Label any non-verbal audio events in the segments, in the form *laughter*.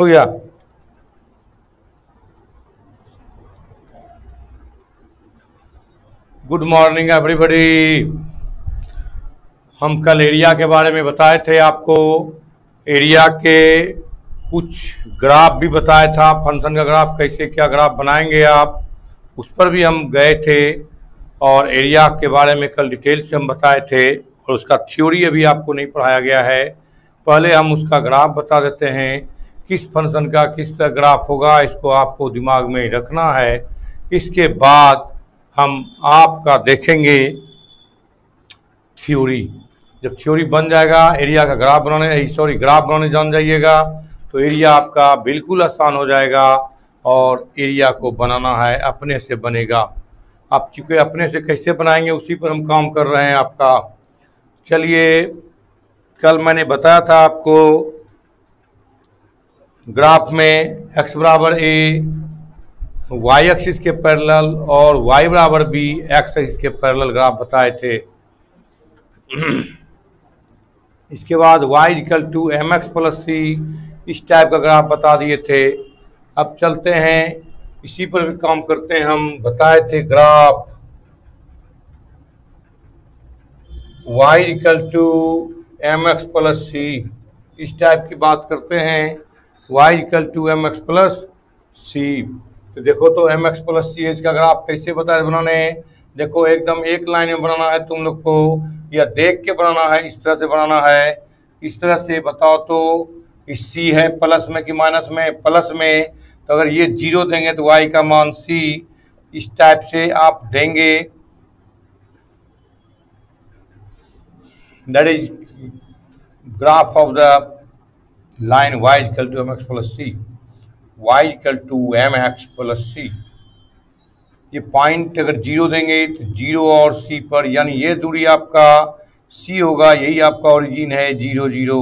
हो गया। Good morning everybody हम कल एरिया के बारे में बताए थे आपको। एरिया के कुछ ग्राफ भी बताया था। फ़ंक्शन का ग्राफ, कैसे क्या ग्राफ बनाएँगे आप, उस पर भी हम गए थे। और एरिया के बारे में कल डिटेल से हम बताए थे। और उसका थ्योरी अभी आपको नहीं पढ़ाया गया है। पहले हम उसका ग्राफ बता देते हैं। किस फ़ंक्शन का किस तरह ग्राफ होगा, इसको आपको दिमाग में रखना है। इसके बाद हम आपका देखेंगे थ्योरी। जब थ्योरी बन जाएगा, एरिया का ग्राफ बनाने सॉरी, ग्राफ बनाने जान जाइएगा तो एरिया आपका बिल्कुल आसान हो जाएगा और एरिया को बनाना है, अपने से बनेगा। आप चूँकि अपने से कैसे बनाएँगे, उसी पर हम काम कर रहे हैं आपका। चलिए, कल मैंने बताया था आपको ग्राफ में x बराबर ए वाई एक्सिस के पैरेलल और y बराबर बी एक्स एक्सिस के ग्राफ बताए थे। इसके बाद y equal to m x plus c इस टाइप का ग्राफ बता दिए थे। अब चलते हैं। इसी पर भी काम करते हैं हम। बताए थे graph y equal to m x plus c इस टाइप की बात करते हैं। Y equal to m x plus c तो देखो तो एम एक्स प्लस सी इसका ग्राफ कैसे बता बनाने देखो एकदम एक लाइन में बनाना है तुम लोग को, या देख के बनाना है, इस तरह से बनाना है। इस तरह से बताओ तो इस सी है प्लस में कि माइनस में प्लस में। तो अगर ये ज़ीरो देंगे तो वाई का मान सी इस टाइप से आप देंगे। That is graph of the line y equal to m x plus c y equal to m x plus c ये पॉइंट अगर ज़ीरो देंगे तो ज़ीरो और सी पर, यानी ये दूरी आपका सी होगा, यही आपका ओरिजिन है ज़ीरो ज़ीरो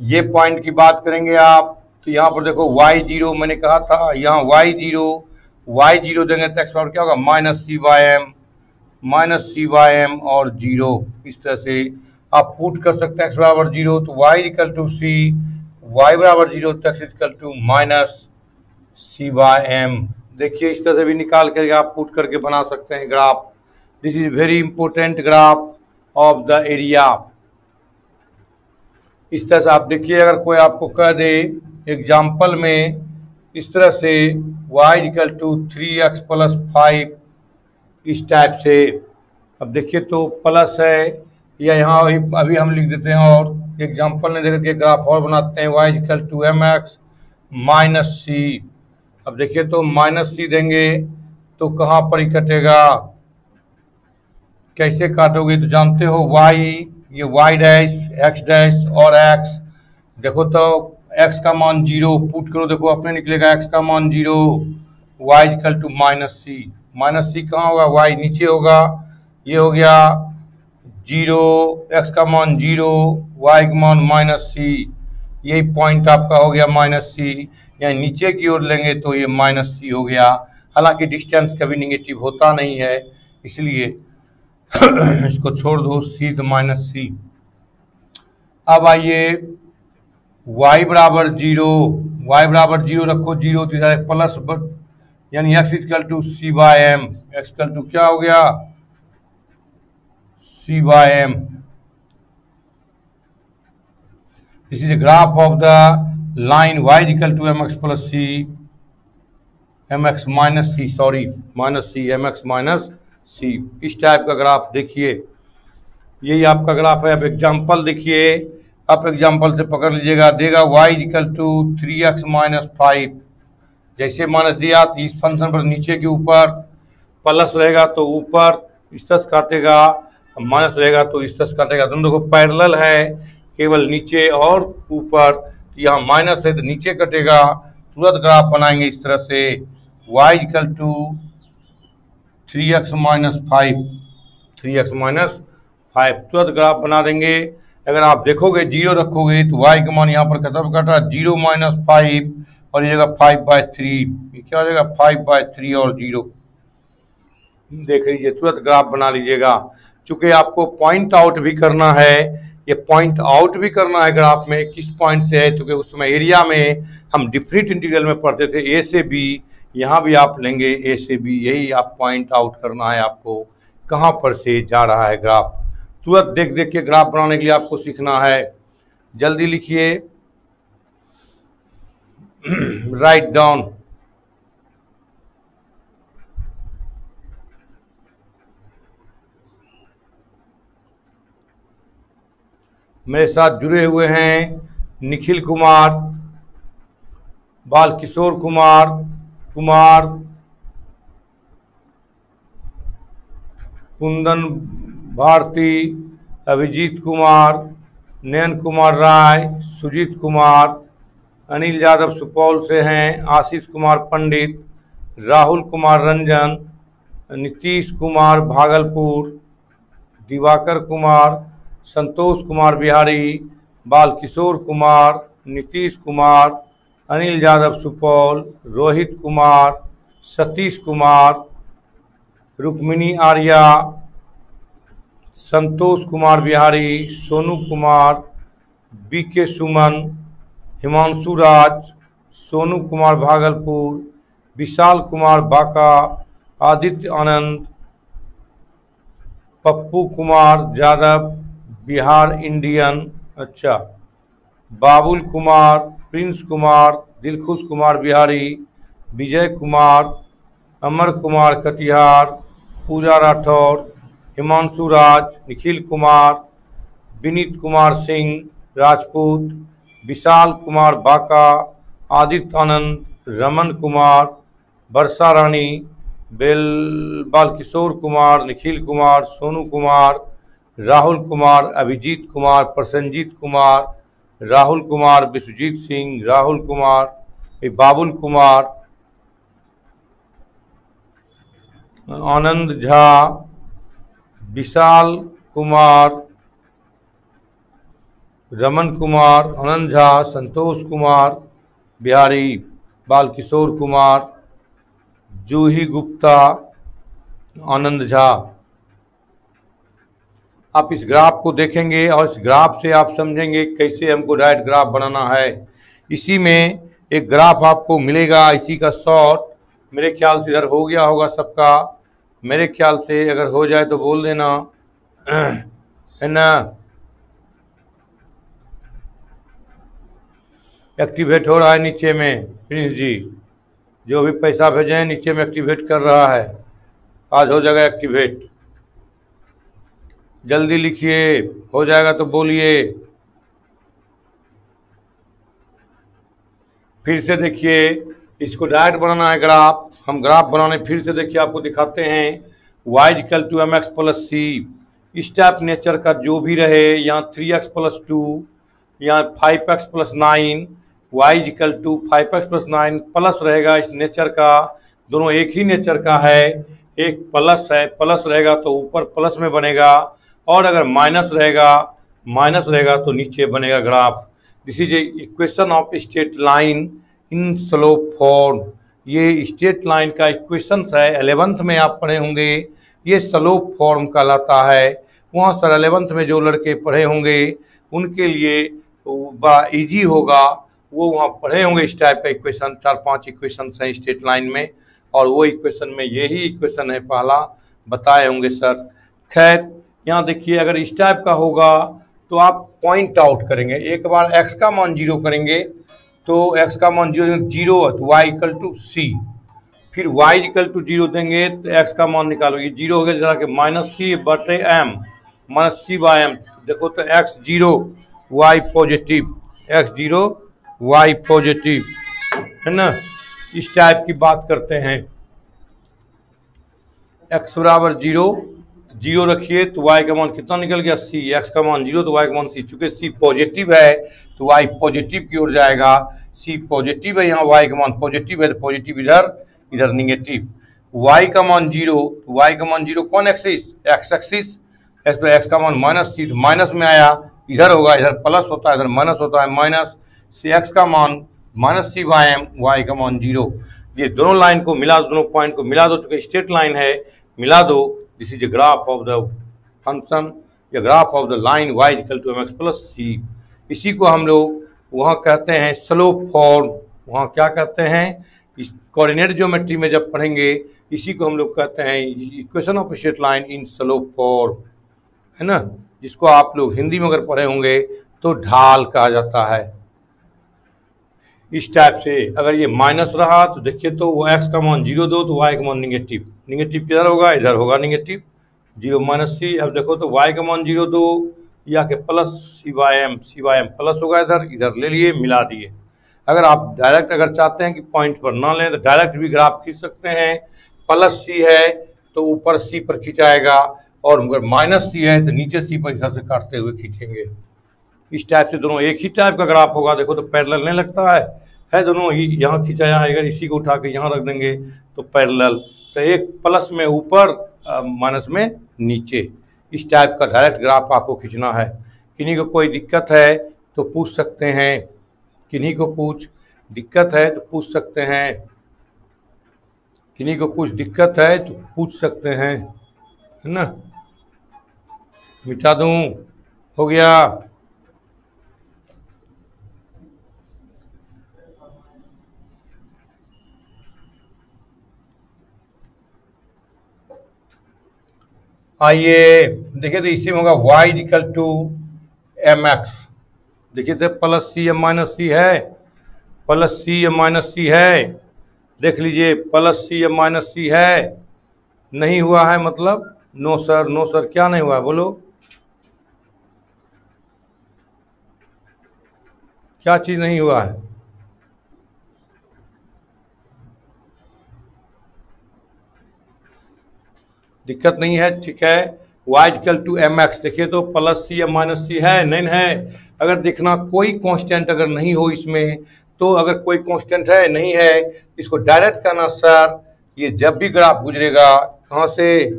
ये पॉइंट की बात करेंगे आप तो यहाँ पर देखो वाई ज़ीरो मैंने कहा था, यहाँ वाई ज़ीरो वाई ज़ीरो देंगे तो एक्स पावर क्या होगा? Minus c y m minus c y m और ज़ीरो इस तरह से आप पुट कर सकते हैं एक्स बराबर ज़ीरो तो y equal to c y बराबर ज़ीरो तो x equal to minus c by m देखिए, इस तरह से भी निकाल करके आप पुट करके बना सकते हैं graph this is very important graph of the area इस तरह से आप देखिए, अगर कोई आपको कह दे एग्ज़ाम्पल में, इस तरह से y equal to three x plus five इस टाइप से. अब देखिए तो प्लस है या यहाँ अभी अभी हम लिख देते हैं और एग्ज़ाम्पल ने देकर के ग्राफ और बनाते हैं, y equal to m x minus c अब देखिए तो माइनस सी देंगे तो कहाँ पर ही कटेगा? कैसे काटोगे तो जानते हो y, ये y डैश x डैश और x देखो तो x का मान ज़ीरो पुट करो, देखो अपने निकलेगा x का मान zero y equal to minus c minus c कहाँ होगा? y नीचे होगा। ये हो गया ज़ीरो एक्स का मान ज़ीरो वाई का मान माइनस सी यही पॉइंट आपका हो गया माइनस सी या नीचे की ओर लेंगे तो ये माइनस सी हो गया। हालाँकि डिस्टेंस कभी निगेटिव होता नहीं है, इसलिए *clears throat* इसको छोड़ दो सी तो माइनस सी अब आइए, y बराबर ज़ीरो, y बराबर ज़ीरो रखो, ज़ीरो तो प्लस यानी x equal to c by m equal to क्या हो गया? C by m this is graph of the line y equal to m x plus c m x minus c sorry minus c m x minus c इस type का graph देखिए। यही आपका graph है। अब एग्ज़ाम्पल देखिए। आप example से पकड़ लीजिएगा। देगा y equal to three x minus five जैसे माइनस दिया तो इस फ़ंक्शन पर नीचे के ऊपर प्लस रहेगा तो ऊपर इस तरह काटेगा। माइनस रहेगा तो इस तरह काटेगा दोनों को पैरल है, केवल नीचे और ऊपर यहाँ माइनस है तो नीचे कटेगा, तुरंत ग्राफ बनाएँगे इस तरह से y equal to three x minus five three x minus five तुरंत ग्राफ बना देंगे। अगर आप देखोगे, ज़ीरो रखोगे तो वाई का मान यहाँ पर खत्म कट रहा है, ज़ीरो माइनस फाइव और ये जगह फाइव बाय थ्री ये क्या हो जाएगा फाइव बाय थ्री और ज़ीरो। देख लीजिए, तुरंत ग्राफ बना लीजिएगा। चूँकि आपको पॉइंट आउट भी करना है, ये पॉइंट आउट भी करना है ग्राफ में किस पॉइंट से है, क्योंकि उस समय एरिया में हम डिफरेंट इंटीग्रल में पढ़ते थे ए से बी यहाँ भी आप लेंगे ए से बी यही आप पॉइंट आउट करना है आपको, कहाँ पर से जा रहा है ग्राफ तुरंत देख देख के ग्राफ बनाने के लिए आपको सीखना है। जल्दी लिखिए। *clears throat* राइट डाउन मेरे साथ जुड़े हुए हैं निखिल कुमार बाल किशोर कुमार कुमार, कुंदन भारती, अभिजीत कुमार, नयन कुमार राय, सुजीत कुमार, अनिल यादव सुपौल से हैं, Ashish Kumar Pandit, Rahul Kumar Ranjan, Nitish Kumar Bhagalpur, Diwakar Kumar Santosh Kumar Bihari, Bal Kishore Kumar, Nitish Kumar, Anil Yadav Supaul, Rohit Kumar, Satish Kumar, Rukmini Arya, Santosh Kumar Bihari, Sonu Kumar B K Suman, Himanshu Raj, Sonu Kumar Bhagalpur, Vishal Kumar Banka, Aditya Anand, Pappu Kumar Yadav Bihar Indian अच्छा Babul Kumar, Prince Kumar, Dilkhush Kumar Bihari, Vijay Kumar, Amar Kumar Katihar, पूजा राठौर, हिमांशु राज, निखिल कुमार, विनीत कुमार सिंह, राजपूत, विशाल कुमार बाका, आदित्य आनंद, रमन कुमार, वर्षा रानी, बेल बाल किशोर कुमार, निखिल कुमार, सोनू कुमार राहुल कुमार, अभिजीत कुमार, प्रसन्नजीत कुमार, राहुल कुमार विश्वजीत सिंह, राहुल कुमार बाबुल कुमार, आनंद झा, विशाल कुमार, रमन कुमार, आनंद झा, संतोष कुमार, बिहारी बाल किशोर कुमार, जूही गुप्ता, आनंद झा। आप इस graph को देखेंगे और इस graph से आप समझेंगे कैसे हमको डायरेक्ट ग्राफ बनाना है। इसी में एक ग्राफ आपको मिलेगा, इसी का शॉर्ट मेरे ख्याल से इधर हो गया होगा सबका। मेरे ख्याल से अगर हो जाए तो बोल देना। *clears throat* है ना? एक्टिवेट हो रहा है नीचे में प्रिंस जी। जो भी पैसा भेजे, नीचे में एक्टिवेट कर रहा है। आज हो जाएगा एक्टिवेट जल्दी लिखिए, हो जाएगा तो बोलिए। फिर से देखिए, इसको डायरेक्ट बनाना है ग्राफ। हम ग्राफ बनाने, फिर से देखिए, आपको दिखाते हैं। Y equal to m x plus c इस टाइप नेचर का जो भी रहे, यहाँ थ्री एक्स प्लस टू यहाँ five x plus nine y equal to five x plus nine plus रहेगा इस नेचर का। दोनों एक ही नेचर का है। एक प्लस है प्लस रहेगा तो ऊपर प्लस में बनेगा। और अगर माइनस रहेगा माइनस रहेगा तो नीचे बनेगा graph. This is equation of straight line in slope form ये स्टेट लाइन का इक्वेशन है। एलेवंथ में आप पढ़े होंगे। ये स्लोप फॉर्म कहलाता है। वहाँ सर एलेवंथ में जो लड़के पढ़े होंगे, उनके लिए बड़ा ईजी होगा। वो वहाँ पढ़े होंगे इस टाइप का इक्वेशन चार पाँच इक्वेशन हैं स्टेट लाइन में। और वो इक्वेशन में यही इक्वेशन है पहला। बताए होंगे सर खैर यहाँ देखिए, अगर इस टाइप का होगा तो आप पॉइंट आउट करेंगे। एक बार एक्स का मान ज़ीरो करेंगे तो एक्स का मान ज़ीरो ज़ीरो है तो वाई इक्वल टू सी फिर वाई इक्वल टू ज़ीरो देंगे तो एक्स का मान निकालोगे ज़ीरो हो गया जरा कि माइनस सी बटे m minus c by m देखो तो x zero y positive x zero y positive है ना? इस टाइप की बात करते हैं। एक्स बराबर ज़ीरो ज़ीरो रखिए तो वाई का मान कितना निकल गया? सी एक्स का मान ज़ीरो तो वाई का मान सी चूँकि सी पॉजिटिव है तो वाई पॉजिटिव की ओर जाएगा। सी पॉजिटिव है, यहाँ वाई का मान पॉजिटिव है तो पॉजिटिव इधर इधर निगेटिव वाई का मान ज़ीरो तो वाई का मान ज़ीरो कौन एक्सिस एक्स एक्सिस एक्स पर एक्स का मान माइनस सी माइनस में आया, इधर होगा, इधर प्लस होता है, इधर माइनस होता है माइनस सी एक्स का मान minus c y m y का मान ज़ीरो। ये दोनों लाइन को मिला दोनों पॉइंट को मिला दो, चूँकि स्ट्रेट लाइन है, मिला दो this is a graph of the function. या graph of the line y equal to m x plus c इसी को हम लोग वहाँ कहते हैं स्लोप फॉर्म वहाँ क्या कहते हैं? इस कोऑर्डिनेट ज्योमेट्री में जब पढ़ेंगे, इसी को हम लोग कहते हैं equation of straight line in slope form है ना? जिसको आप लोग हिंदी में अगर पढ़े होंगे तो ढाल कहा जाता है। इस टाइप से अगर ये माइनस रहा तो देखिए तो वो एक्स का मान ज़ीरो दो तो वाई का मान निगेटिव निगेटिव किधर होगा? इधर होगा निगेटिव ज़ीरो माइनस सी अब देखो तो वाई का मान ज़ीरो दो. या के plus c y m c y m plus होगा इधर. इधर ले लिए, मिला दिए. अगर आप डायरेक्ट अगर चाहते हैं कि पॉइंट पर ना लें तो डायरेक्ट भी ग्राफ खींच सकते हैं. प्लस सी है तो ऊपर सी पर खिंचाएगा. और अगर माइनस सी है तो नीचे सी पर हिसाब से काटते हुए खींचेंगे. इस टाइप से दोनों एक ही टाइप का ग्राफ होगा. देखो तो पैरेलल नहीं लगता है. है दोनों यहाँ खिंचाया है अगर इसी को उठा के यहाँ रख देंगे. तो पैरेलल तो एक प्लस में ऊपर माइनस में नीचे। इस टाइप का डायरेक्ट ग्राफ आपको खींचना है। किन्हीं को कोई दिक्कत है तो पूछ सकते हैं। किन्हीं को पूछ दिक्कत है तो पूछ सकते हैं। किन्हीं को कुछ दिक्कत है तो पूछ सकते हैं। है ना? मिटा दूँ? हो गया। आइए, देखिए तो इसी में होगा y equal to m x देखिए तो प्लस सी या माइनस सी है, प्लस सी या माइनस सी है। देख लीजिए, प्लस सी या माइनस सी है। नहीं हुआ है मतलब नो सर नो सर क्या नहीं हुआ है, बोलो। क्या चीज़ नहीं हुआ है? दिक्कत नहीं है, ठीक है। Y equal to m x देखिए तो प्लस सी या माइनस सी है, नहीं है। अगर देखना कोई कांस्टेंट अगर नहीं हो इसमें तो अगर कोई कांस्टेंट है, नहीं है, इसको डायरेक्ट करना सर ये जब भी ग्राफ गुजरेगा, कहाँ से?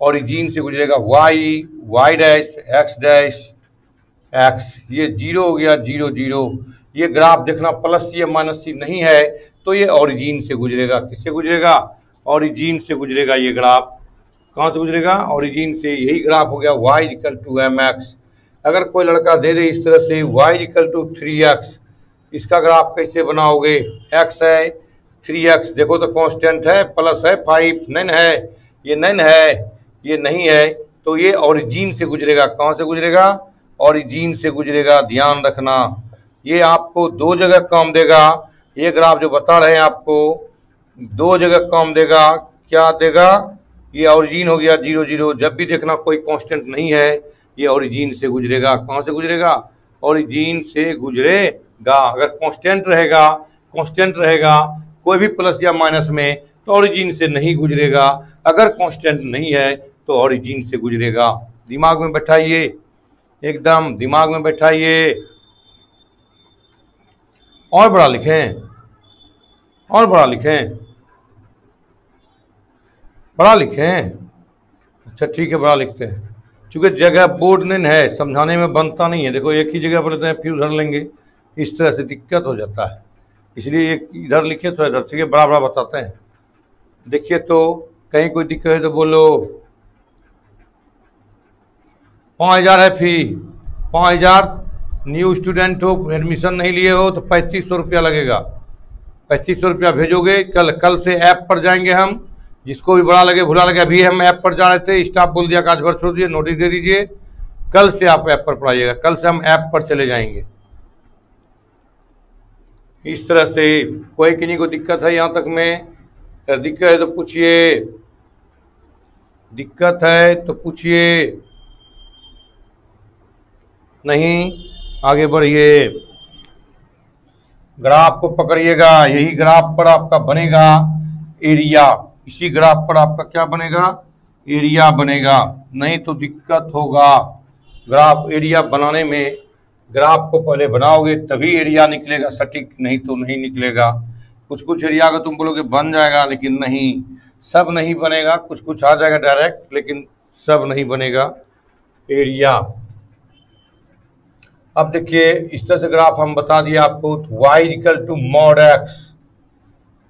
ओरिजिन से गुजरेगा y y dash x dash x ये ज़ीरो हो गया ज़ीरो ज़ीरो ये ग्राफ देखना प्लस सी या माइनस सी नहीं है तो ये ओरिजिन से गुजरेगा। किससे गुजरेगा? ओरिजिन से गुजरेगा ये ग्राफ कहाँ से गुजरेगा? ओरिजिन से यही ग्राफ हो गया y equal to m x अगर कोई लड़का दे दे इस तरह से y equal to three x इसका ग्राफ कैसे बनाओगे? एक्स है थ्री एक्स देखो तो कांस्टेंट है प्लस है फाइव नन है। ये नन है, ये नहीं है तो ये ओरिजिन से गुजरेगा। कहाँ से गुजरेगा? ओरिजिन से गुजरेगा, ध्यान रखना। ये आपको दो जगह काम देगा। ये ग्राफ जो बता रहे हैं आपको, दो जगह काम देगा। क्या देगा? ये ओरिजिन हो गया ज़ीरो ज़ीरो जब भी देखना कोई कांस्टेंट नहीं है, ये ओरिजिन से गुजरेगा। कहाँ से गुजरेगा? ओरिजिन से गुजरेगा। अगर कांस्टेंट रहेगा कांस्टेंट रहेगा, कोई भी प्लस या माइनस में तो ओरिजिन से नहीं गुजरेगा। अगर कांस्टेंट नहीं है तो ओरिजिन से गुजरेगा। दिमाग में बैठाइए। एकदम दिमाग में बैठाइए। और बड़ा लिखें। और बड़ा लिखें। बड़ा लिखें अच्छा ठीक है बड़ा लिखते हैं। चूँकि जगह बोर्ड नहीं है, समझाने में बनता नहीं है। देखो, एक ही जगह पर लेते हैं, फिर उधर लेंगे। इस तरह से दिक्कत हो जाता है। इसलिए एक इधर लिखे तो इधर से बड़ा बड़ा बताते हैं। देखिए तो कहीं कोई दिक्कत है तो बोलो। पाँच हज़ार है फ़ी पाँच हज़ार न्यू स्टूडेंट हो एडमिशन नहीं लिए हो तो पैंतीस सौ रुपया लगेगा। पैंतीस सौ रुपया भेजोगे, कल कल से ऐप पर जाएँगे हम। जिसको भी बड़ा लगे, भुला लगे, अभी हम ऐप पर जा रहे थे, स्टाफ बोल दिया काज भर छोड़ दिए नोटिस दे दीजिए, कल से आप ऐप पर पढ़ाइएगा, कल से हम ऐप पर चले जाएँगे। इस तरह से कोई किन्हीं को दिक्कत है यहाँ तक में? दिक्कत है तो पूछिए। दिक्कत है तो पूछिए। नहीं, आगे बढ़िए। ग्राफ को पकड़िएगा, यही ग्राफ पर आपका बनेगा, एरिया। इसी ग्राफ पर आपका क्या बनेगा? एरिया बनेगा। नहीं तो दिक्कत होगा। ग्राफ एरिया बनाने में ग्राफ को पहले बनाओगे, तभी एरिया निकलेगा। सटीक नहीं तो नहीं निकलेगा। कुछ कुछ एरिया का तुम बोलोगे बन जाएगा, लेकिन नहीं। सब नहीं बनेगा। कुछ कुछ आ जाएगा डायरेक्ट लेकिन सब नहीं बनेगा। एरिया अब देखिए, इस तरह से ग्राफ हम बता दिए आपको। Y equal to mod x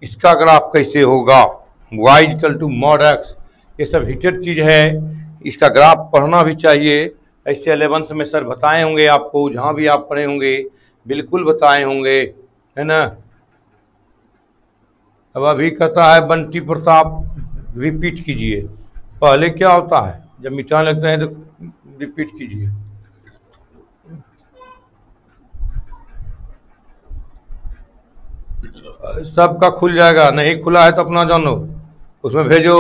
इसका ग्राफ कैसे होगा? Y equal to mod x ये सब हिटेड चीज़ है। इसका ग्राफ पढ़ना भी चाहिए। ऐसे एलेवंथ में सर बताए होंगे आपको, जहाँ भी आप पढ़े होंगे, बिल्कुल बताए होंगे, है ना? अब अभी कहता है बंटी प्रताप रिपीट कीजिए। पहले क्या होता है? जब मिटान लगते हैं तो रिपीट कीजिए। सबका खुल जाएगा। नहीं खुला है तो अपना जानो। उसमें भेजो।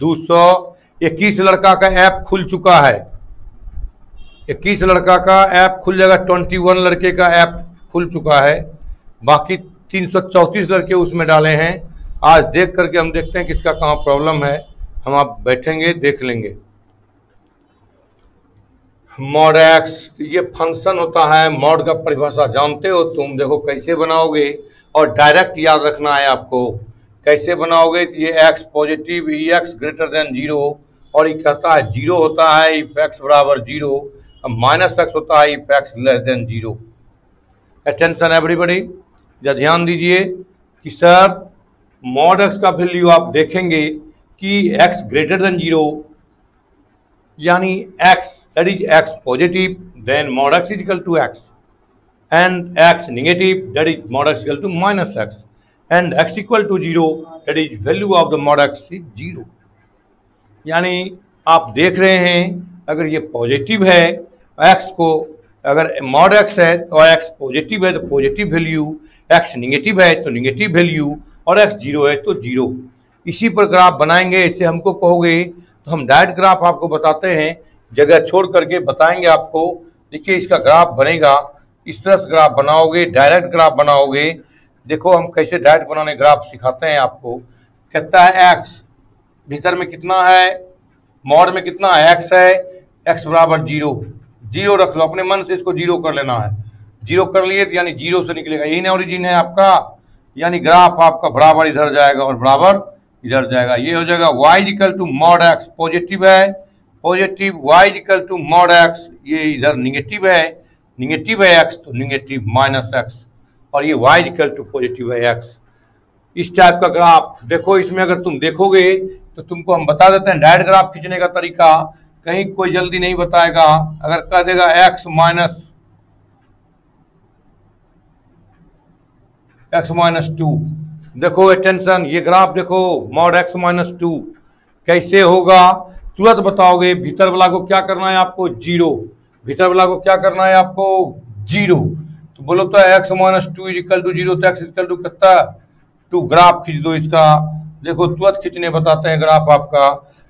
दो सौ इक्कीस लड़का का ऐप खुल चुका है। इक्कीस लड़का का ऐप खुल जाएगा, ट्वेंटी वन लड़के का ऐप खुल चुका है। बाकी तीन सौ चौंतीस लड़के उसमें डाले हैं। आज देख करके हम देखते हैं किसका कहाँ प्रॉब्लम है। हम आप बैठेंगे, देख लेंगे। मॉड एक्स ये फ़ंक्शन होता है, मॉड का परिभाषा जानते हो तुम। देखो कैसे बनाओगे और डायरेक्ट याद रखना है आपको। कैसे बनाओगे तो ये एक्स पॉजिटिव ई एक्स ग्रेटर देन ज़ीरो और ये कहता है ज़ीरो होता है इफ़ एक्स बराबर ज़ीरो माइनस एक्स होता है if x less than zero attention everybody या ध्यान दीजिए कि सर मॉड एक्स का वैल्यू आप देखेंगे कि एक्स ग्रेटर देन ज़ीरो यानी x that is x positive then mod x is equal to x and x negative that is mod x equal to minus x and x equal to zero that is value of the mod x is यानी आप देख रहे हैं, अगर ये positive है, x को अगर मॉड x है तो x पॉजिटिव है तो पॉजिटिव वैल्यू x निगेटिव है तो निगेटिव वैल्यू और x ज़ीरो है तो ज़ीरो इसी पर ग्राफ बनाएँगे, इसे हमको कहोगे तो हम डायरेक्ट ग्राफ आपको बताते हैं, जगह छोड़ करके बताएँगे आपको. देखिए, इसका ग्राफ बनेगा. इस तरह से ग्राफ बनाओगे डायरेक्ट ग्राफ बनाओगे देखो, हम कैसे डायरेक्ट बनाने ग्राफ सिखाते हैं आपको। कहता है एक्स भीतर में कितना है? मॉड में कितना है? एक्स है। एक्स बराबर ज़ीरो। ज़ीरो रख लो, अपने मन से इसको ज़ीरो कर लेना है। ज़ीरो कर लिए तो यानी ज़ीरो से निकलेगा। यही ना ओरिजिन है आपका। यानी ग्राफ आपका बराबर इधर जाएगा और बराबर इधर जाएगा। ये हो जाएगा y equal to mod x positive है। Positive y equal to mod x ये इधर निगेटिव है। निगेटिव है एक्स तो निगेटिव माइनस एक्स और ये वाई इक्वल टू पॉजिटिव है एक्स इस टाइप का ग्राफ देखो, इसमें अगर तुम देखोगे तो तुमको हम बता देते हैं डायरेक्ट ग्राफ खींचने का तरीका, कहीं कोई जल्दी नहीं बताएगा, अगर कह देगा x minus x minus two देखो अटेंशन ये ग्राफ देखो मॉड एक्स माइनस टू कैसे होगा? तुरंत बताओगे, भीतर वाला को क्या करना है आपको? ज़ीरो भीतर वाला को क्या करना है आपको? ज़ीरो तो बोलो तो x minus two equal to zero तो एक्स इजिकल टू कितना? टू ग्राफ खींच दो इसका। देखो, तुरंत खींचने बताते हैं ग्राफ आपका।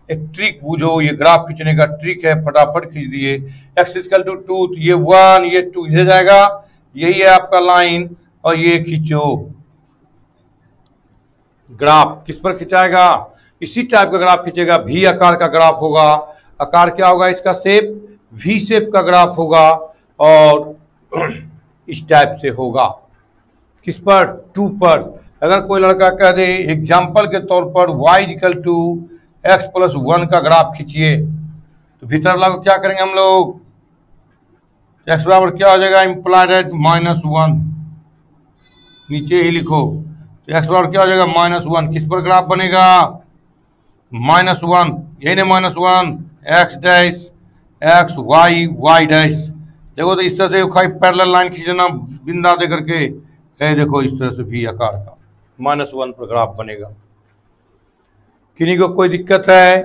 एक ट्रिक बूझो, ये ग्राफ खींचने का ट्रिक है, फटाफट खींच दिए। एक्स इजिकल टू टू तो ये वन ये टू इधर जाएगा। यही है आपका लाइन और ये खींचो। ग्राफ किस पर खिंचाएगा? इसी टाइप का ग्राफ खींचेगा। भी आकार का ग्राफ होगा। आकार क्या होगा इसका? सेप वी शेप का ग्राफ होगा। और *clears throat* इस टाइप से होगा। किस पर? टू पर। अगर कोई लड़का कह दे एग्ज़ाम्पल के तौर पर y equal to x plus one का ग्राफ खींचिए तो भीतर वाला को क्या करेंगे हम लोग? एक्स बराबर क्या हो जाएगा? इम्प्लाइड एट माइनस वन नीचे ही लिखो। तो एक्स बराबर क्या हो जाएगा? माइनस वन किस पर ग्राफ बनेगा? माइनस वन यही ना minus one x dash x y y dash देखो तो इस तरह से खाई पैरल लाइन खींचना, बिंदा दे करके है देखो इस तरह से भी आकार का। माइनस वन पर ग्राफ बनेगा। किन्हीं को कोई दिक्कत है?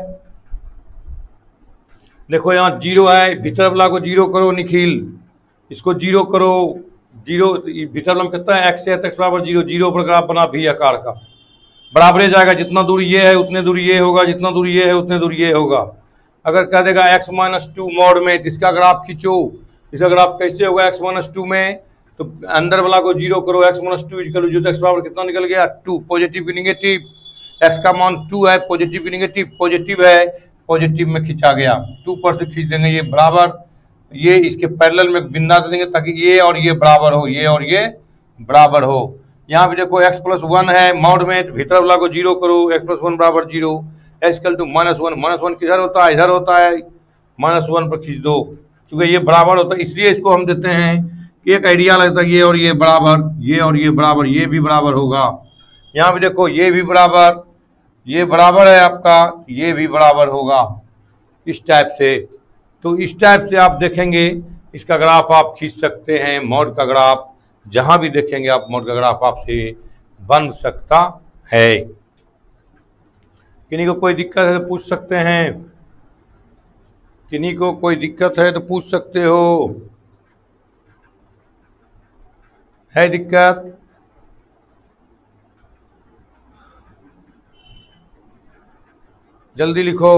देखो यहाँ ज़ीरो है, भीतर वाला को ज़ीरो करो निखिल। इसको ज़ीरो करो ज़ीरो भीतर वाला कितना है? एक्स एक्स बराबर ज़ीरो ज़ीरो पर ग्राफ बना भी आकार का। बराबर ही जाएगा, जितना दूर ये है, उतने दूर ये होगा, जितना दूर ये है, उतने दूर ये होगा। अगर कह देगा एक्स माइनस टू मोड में तो इसका ग्राफ खींचो। इसका ग्राफ कैसे होगा एक्स माइनस टू में तो अंदर वाला को ज़ीरो करो, एक्स माइनस टू इजकल जो एक्स बराबर कितना निकल गया? टू, पॉजिटिव की निगेटिव एक्स का मान टू है, पॉजिटिव की निगेटिव पॉजिटिव है, पॉजिटिव में खींचा गया। टू पर से खींच देंगे ये बराबर। ये इसके पैरेलल में बिंदा दे देंगे ताकि ये और ये बराबर हो, ये और ये बराबर हो। यहाँ पे देखो एक्स प्लस वन है, मॉड में भीतर वाला को ज़ीरो करो, एक्स प्लस वन बराबर zero. Equal to minus one minus one किधर होता है? इधर होता है। माइनस वन पर खींच दो। चूँकि ये बराबर होता है, इसलिए इसको हम देते हैं कि एक आइडिया लगता है, ये और ये बराबर, ये और ये बराबर, ये भी बराबर होगा। यहाँ भी देखो, ये भी बराबर, ये बराबर है आपका, ये भी बराबर होगा इस टाइप से। तो इस टाइप से आप देखेंगे, इसका ग्राफ आप खींच सकते हैं, मोड का ग्राफ, जहाँ भी देखेंगे आप, मोड का ग्राफ आपसे बन सकता है। किन्हीं को कोई दिक्कत है तो पूछ सकते हैं। किन्हीं को कोई दिक्कत है तो पूछ सकते हो। है दिक्कत? जल्दी लिखो।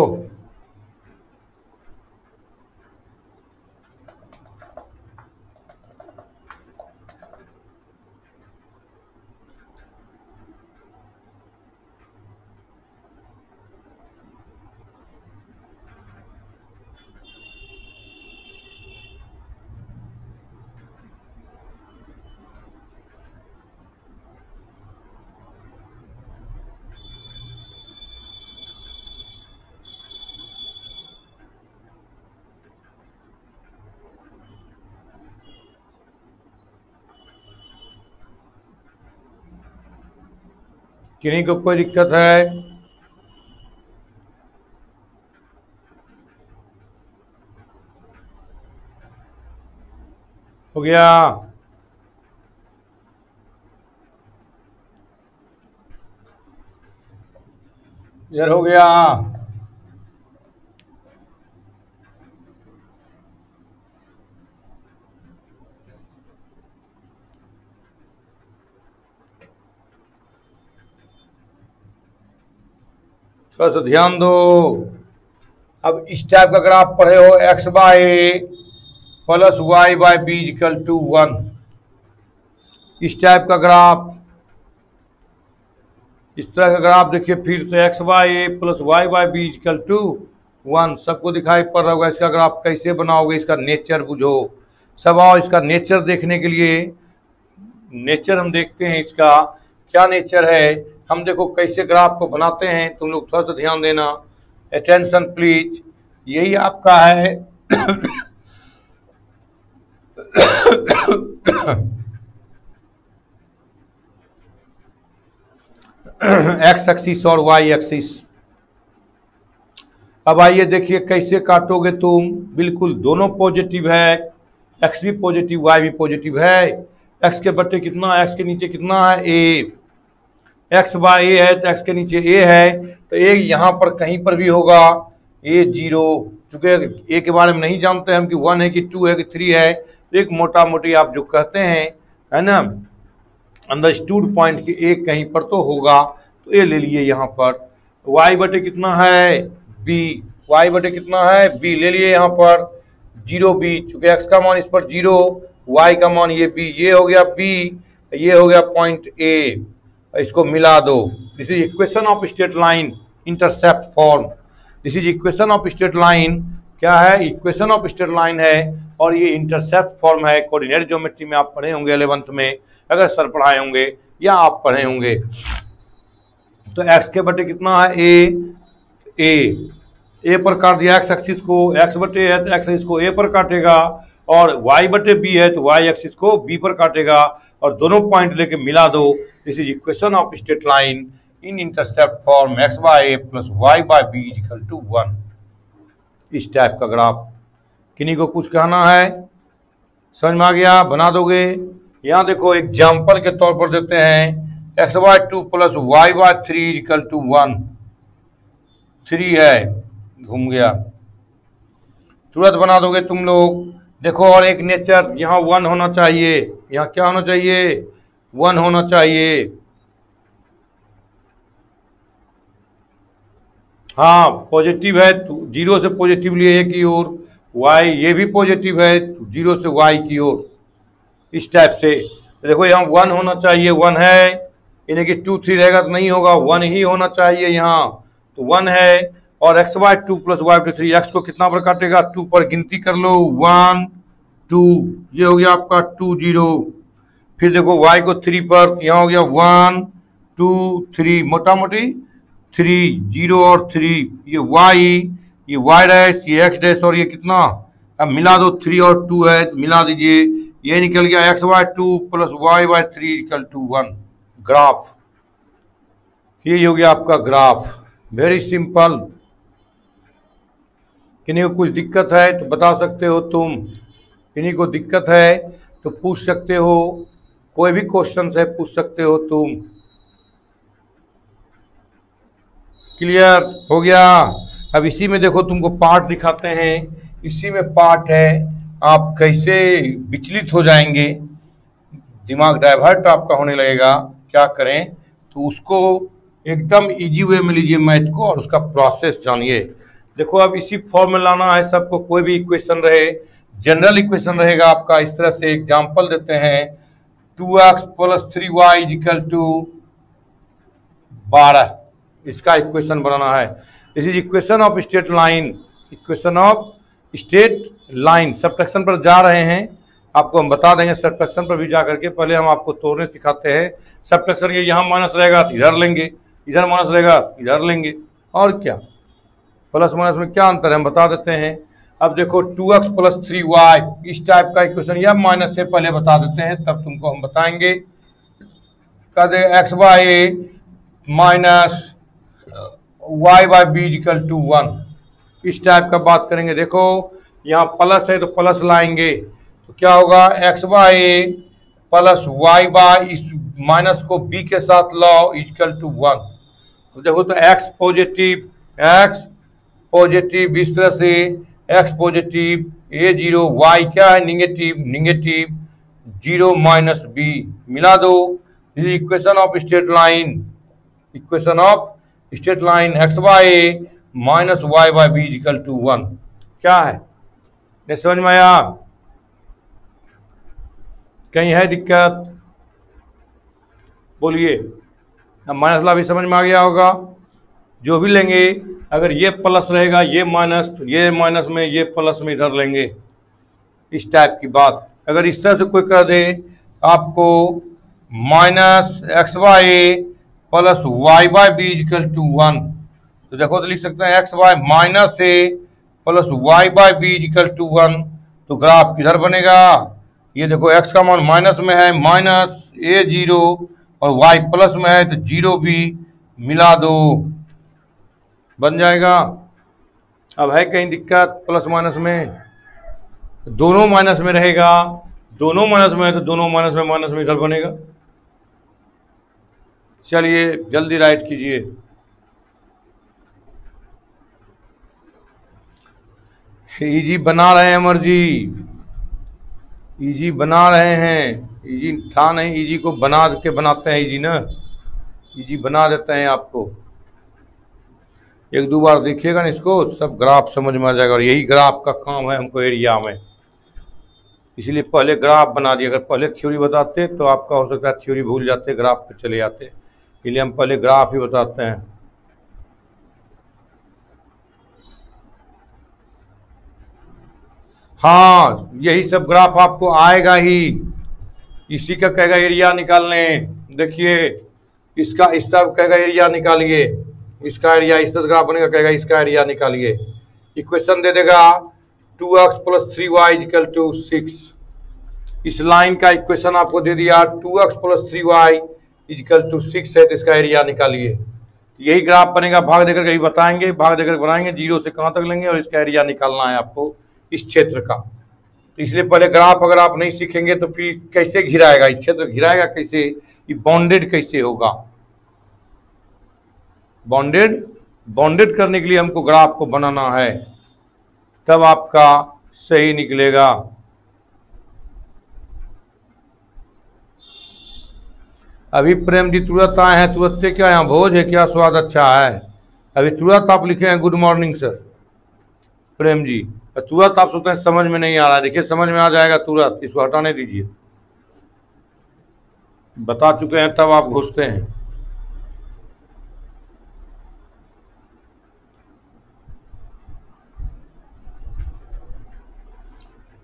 किन्हीं को कोई दिक्कत है? हो गया। इधर हो गया। थोड़ा सा ध्यान दो। अब इस टाइप का ग्राफ पढ़े हो x by plus y by b equal to one इस टाइप का ग्राफ इस तरह का ग्राफ देखिए, फिर से x by a plus y by b equal to one सबको दिखाई पड़ रहा होगा, इसका ग्राफ कैसे बनाओगे, इसका नेचर बुझो। सब आओ, इसका नेचर देखने के लिए। नेचर हम देखते हैं इसका, क्या नेचर है? हम देखो कैसे ग्राफ को बनाते हैं, तुम लोग थोड़ा सा ध्यान देना। अटेंशन प्लीज़ यही आपका है। एक्स एक्सिस और वाई एक्सिस अब आइए देखिए कैसे काटोगे तुम। बिल्कुल दोनों पॉजिटिव है। एक्स भी पॉजिटिव वाई भी पॉजिटिव है। एक्स के बट्टे कितना एक्स के नीचे कितना है? ए एक्स बाय ए है तो एक्स के नीचे ए है तो ए यहाँ पर कहीं पर भी होगा। ए ज़ीरो चूँकि ए के बारे में नहीं जानते हम कि वन है कि टू है कि थ्री है तो एक मोटा मोटी आप जो कहते हैं, है ना अंडरस्टूड पॉइंट कि ए कहीं पर तो होगा। तो ए ले लिए यहाँ पर। वाई बटे कितना है? बी वाई बटे कितना है? बी ले लिए यहाँ पर। ज़ीरो बी चूँकि एक्स का मान इस पर ज़ीरो वाई का मान ये बी ये हो गया बी ये हो गया पॉइंट ए इसको मिला दो। This is equation of straight line intercept form this is equation of straight line क्या है? इक्वेशन ऑफ़ स्टेट लाइन है और ये इंटरसेप्ट फॉर्म है। कोऑर्डिनेट ज्योमेट्री में आप पढ़े होंगे एलेवंथ में। अगर सर पढ़ाए होंगे या आप पढ़े होंगे। तो एक्स के बटे कितना है? ए ए ए पर काट दिया एक्स एक्सिस को। एक्स बटे है तो एक्स एक्सिस को ए पर काटेगा। और वाई बटे बी है तो वाई एक्सिस को बी पर काटेगा। और दोनों पॉइंट लेके मिला दो। This is equation of straight line in intercept form x by a plus y by b is equal to one इस टाइप का ग्राफ किन्हीं को कुछ कहना है? समझ में आ गया? बना दोगे? यहाँ देखो एग्ज़ाम्पल के तौर पर देते हैं। X by two plus y by three equal to one three है। घूम गया। तुरंत बना दोगे तुम लोग। देखो, और एक नेचर, यहाँ वन होना चाहिए। यहाँ क्या होना चाहिए? वन होना चाहिए। हाँ पॉजिटिव है तो ज़ीरो से पॉजिटिव लिए की ओर वाई ये भी पॉजिटिव है तो ज़ीरो से वाई की ओर, इस टाइप से। देखो, यहाँ वन होना चाहिए वन है। यानी कि टू थ्री रहेगा तो नहीं होगा वन ही होना चाहिए यहाँ। तो वन है। और x y two plus y two three x को कितना पर काटेगा? टू पर गिनती कर लो। वन टू ये हो गया आपका टू ज़ीरो फिर देखो वाई को थ्री पर, यहाँ हो गया वन टू थ्री मोटा मोटी थ्री ज़ीरो और थ्री ये वाई ये वाई डैश ये एक्स डैश और ये कितना? अब मिला दो थ्री और टू है तो मिला दीजिए। ये निकल गया x y two plus y y three equal to one graph ये हो गया आपका ग्राफ वेरी सिंपल किन्हीं को कुछ दिक्कत है तो बता सकते हो तुम। किन्हीं को दिक्कत है तो पूछ सकते हो। कोई भी क्वेश्चन है, पूछ सकते हो तुम। क्लियर हो गया। अब इसी में देखो तुमको पार्ट दिखाते हैं। इसी में पार्ट है, आप कैसे विचलित हो जाएँगे। दिमाग डाइवर्ट आपका होने लगेगा। क्या करें? तो उसको एकदम इजी वे में लीजिए मैथ को और उसका प्रोसेस जानिए। देखो, अब इसी फॉर्म में लाना है, सबको कोई भी इक्वेशन रहे जनरल इक्वेशन रहेगा आपका। इस तरह से एग्जांपल देते हैं। Two x plus three y equal to बारह। इसका इक्वेशन बनाना है। This is equation of straight line equation of straight line subtraction पर जा रहे हैं। आपको हम बता देंगे सब्ट्रैक्शन पर भी जा करके पहले हम आपको तोड़ने सिखाते हैं। सब्ट्रैक्शन ये यहाँ माइनस रहेगा तो इधर लेंगे। इधर माइनस रहेगा इधर लेंगे। और क्या? प्लस माइनस में क्या अंतर है, हम बता देते हैं। अब देखो, two x plus three y, इस टाइप का इक्वेशन या माइनस से पहले बता देते हैं, तब तुमको हम बताएँगे। कद x by minus, y by b equal to one. इस टाइप का बात करेंगे। देखो, यहाँ प्लस है तो प्लस लाएँगे। तो क्या होगा, x by plus y by इस माइनस को बी के साथ लाओ इजकल टू वन। तो देखो तो एक्स पॉजिटिव, एक्स पॉजिटिव इस तरह से x positive a zero y क्या है? Negative negative zero minus b मिला दो। Equation of straight line equation of straight line x y a minus y by b equal to one क्या है? नहीं समझ में आया? कहीं है दिक्कत? बोलिए। अब माइनस ला भी समझ में आ गया होगा। जो भी लेंगे अगर ये प्लस रहेगा, ये माइनस तो ये माइनस में, ये प्लस में इधर लेंगे। इस टाइप की बात। अगर इस तरह से कोई कह दे, आपको minus x y plus y by b equal to one. तो देखो तो लिख सकते हैं, x y minus a plus y by b equal to one. तो ग्राफ किधर बनेगा? ये देखो, एक्स का मान माइनस में है, माइनस ए ज़ीरो, और वाई प्लस में है तो ज़ीरो भी मिला दो। बन जाएगा। अब है कहीं दिक्कत, प्लस माइनस में। दोनों माइनस में रहेगा। दोनों माइनस में है तो दोनों माइनस में माइनस में इधर बनेगा। चलिए, जल्दी राइट कीजिए। इजी बना रहे हैं अमर जी। इजी बना रहे हैं। इजी था नहीं इजी को बना के बनाते हैं इजी ना? इजी बना देते हैं आपको। एक दो बार देखिएगा ना इसको, सब ग्राफ समझ में आ जाएगा और यही ग्राफ का काम है हमको एरिया में। इसलिए पहले ग्राफ बना दिए अगर पहले थ्योरी बताते तो आपका हो सकता है थ्योरी भूल जाते, ग्राफ पे चले जाते। इसलिए हम पहले ग्राफ ही बताते हैं। हाँ यही सब ग्राफ आपको आएगा ही। इसी का कहेगा एरिया निकालने। देखिए, इसका इस सब कहेगा एरिया निकालिए। इसका एरिया इस तरह ग्राफ बनेगा, कहेगा इसका एरिया निकालिए। इक्वेशन दे देगा two x plus three y equal to six इस लाइन का इक्वेशन आपको दे दिया two x plus three y equal to six है तो इसका एरिया निकालिए। यही ग्राफ बनेगा, भाग देकर कहीं बताएँगे, भाग देकर बनाएँगे ज़ीरो से कहाँ तक लेंगे और इसका एरिया निकालना है आपको इस क्षेत्र का। तो इसलिए पहले ग्राफ अगर आप नहीं सीखेंगे तो फिर कैसे घिराएगा, इस क्षेत्र घिराएगा कैसे, ये बॉन्डेड कैसे होगा? बॉन्डेड बॉन्डेड करने के लिए हमको ग्राफ को बनाना है। तब आपका सही निकलेगा। अभी प्रेम जी तुरंत आए हैं, तुरंत क्या? यहाँ भोज है, क्या स्वाद अच्छा है? अभी तुरंत आप लिखे हैं good morning sir Prem ji तुरंत आप सोचते हैं, समझ में नहीं आ रहा है। देखिए, समझ में आ जाएगा तुरंत, इसको हटाने दीजिए। बता चुके हैं, तब आप घुसते हैं।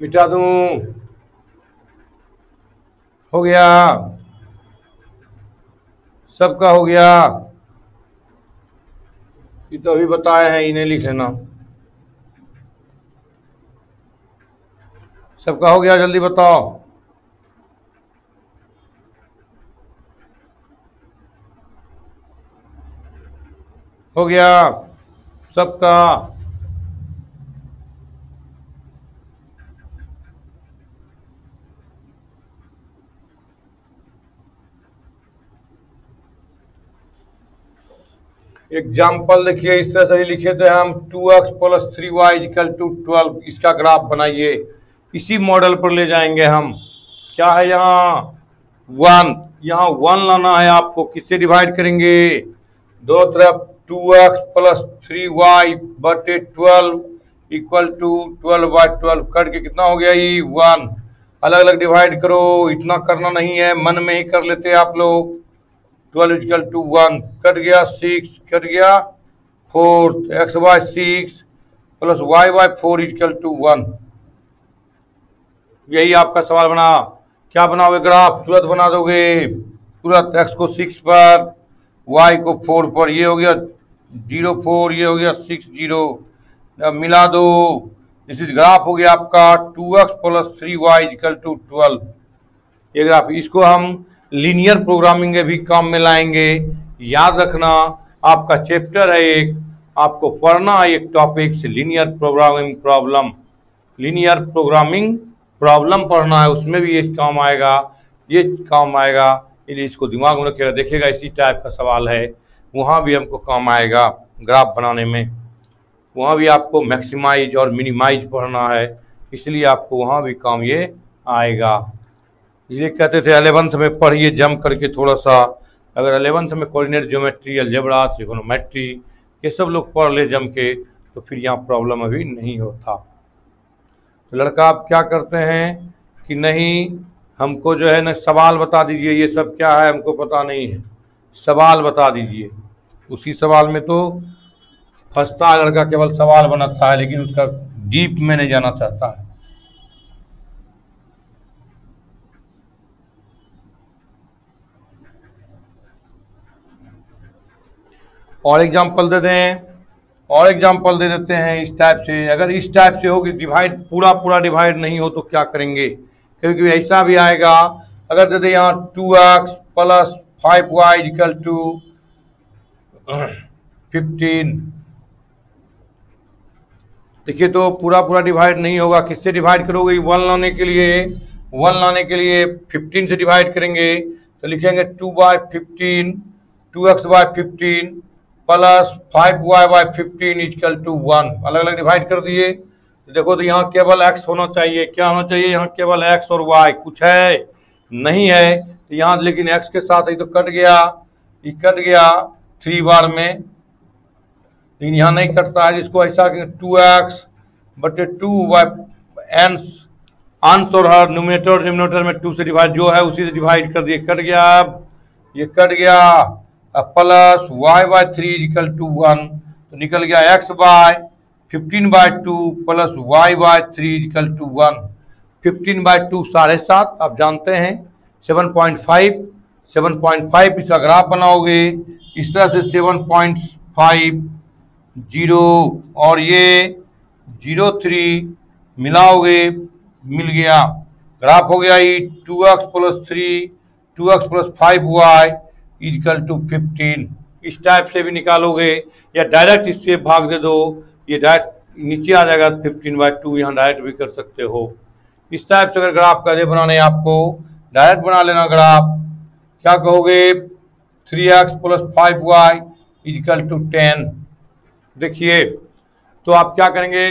मिटा दूँ। हो गया। सबका हो गया। ये तो अभी बताए हैं, इन्हें लिख लेना। सबका हो गया, जल्दी बताओ। हो गया। सबका। एग्ज़ाम्पल देखिए, इस तरह से लिखे थे हम two x plus three y equal to twelve इसका ग्राफ बनाइए। इसी मॉडल पर ले जाएँगे हम। क्या है यहाँ? वन यहाँ वन लाना है आपको। किससे डिवाइड करेंगे? दो तरफ़ two x plus three y बटे twelve equal to twelve by twelve cut के कितना हो गया ये? वन अलग अलग डिवाइड करो। इतना करना नहीं है। मन में ही कर लेते आप लोग। Twelve equal to one cut गया सिक्स कट गया four x by six plus y by four equal to one. यही आपका सवाल बना। क्या बनाओगे ग्राफ? तुरंत बना दोगे। तुरंत एक्स को सिक्स पर वाई को फोर पर। ये हो गया ज़ीरो फोर ये हो गया सिक्स ज़ीरो मिला दो। दिस इज़ ग्राफ हो गया आपका two x plus three y equal to twelve ये ग्राफ इसको हम लीनियर प्रोग्रामिंग भी काम में लाएँगे। याद रखना, आपका चैप्टर है एक, आपको पढ़ना है एक टॉपिक से linear programming problem linear programming problem पढ़ना है, उसमें भी ये काम आएगा, ये काम आएगा। इसलिए इसको दिमाग में रखेगा देखेगा इसी टाइप का सवाल है। वहाँ भी हमको काम आएगा ग्राफ बनाने में। वहाँ भी आपको मैक्सिमाइज और मिनिमाइज पढ़ना है, इसलिए आपको वहाँ भी काम ये आएगा। ये कहते थे, अलेवंथ में पढ़िए, जम करके थोड़ा सा। अगर अलेवंथ में कोऑर्डिनेट ज्योमेट्री अलजेब्रा त्रिकोनोमेट्री ये सब लोग पढ़ ले जम के तो फिर यहाँ प्रॉब्लम अभी नहीं होता। तो लड़का, आप क्या करते हैं कि नहीं, हमको जो है ना, सवाल बता दीजिए, ये सब क्या है, हमको पता नहीं है। सवाल बता दीजिए। उसी सवाल में तो फंसता लड़का, केवल सवाल बनाता है, लेकिन उसका डीप में नहीं जाना चाहता है। और एग्ज़ाम्पल दे दें, और एग्ज़ाम्पल दे देते हैं इस टाइप से। अगर इस टाइप से होगी डिवाइड पूरा पूरा डिवाइड नहीं हो तो क्या करेंगे? क्योंकि ऐसा भी आएगा, अगर दे दें यहाँ two x plus five y equal to fifteen देखिए तो पूरा पूरा डिवाइड नहीं होगा। किससे डिवाइड करोगे? वन लाने के लिए। वन लाने के लिए फिफ्टीन से डिवाइड करेंगे। तो लिखेंगे two by fifteen two x by fifteen plus five y by fifteen equal to one. अलग अलग डिवाइड कर दिए। देखो तो यहाँ केवल एक्स होना चाहिए। क्या होना चाहिए? यहाँ केवल एक्स और वाई कुछ है? नहीं है। तो यहाँ लेकिन एक्स के साथ ही तो कट गया। ये कट गया थ्री बार में। लेकिन यहाँ नहीं कटता। है जिसको ऐसा टू एक्स बटे टू वाई एंस अंश और हर न्यूमिनेटर न्यूमिनेटर में टू से डिवाइड जो है, उसी से डिवाइड कर दिए। कट गया। अब ये कट गया। Plus y by three equal to one तो निकल गया x by fifteen by two plus y by three equal to one fifteen by two साढ़े सात, आप जानते हैं seven point five seven point five इसका ग्राफ बनाओगे, इस तरह से सेवन पॉइंट फाइव ज़ीरो और ये ज़ीरो थ्री मिलाओगे, मिल गया। ग्राफ हो गया ये two x plus three two x plus five y equal to fifteen इस टाइप से भी निकालोगे, या डायरेक्ट इससे भाग दे दो, ये डायरेक्ट नीचे आ जाएगा फिफ्टीन बाई टू यहाँ डायरेक्ट भी कर सकते हो। इस टाइप से अगर ग्राफ का दे बनाने आपको डायरेक्ट बना लेना ग्राफ क्या कहोगे? Three x plus five y equal to ten देखिए तो आप क्या करेंगे?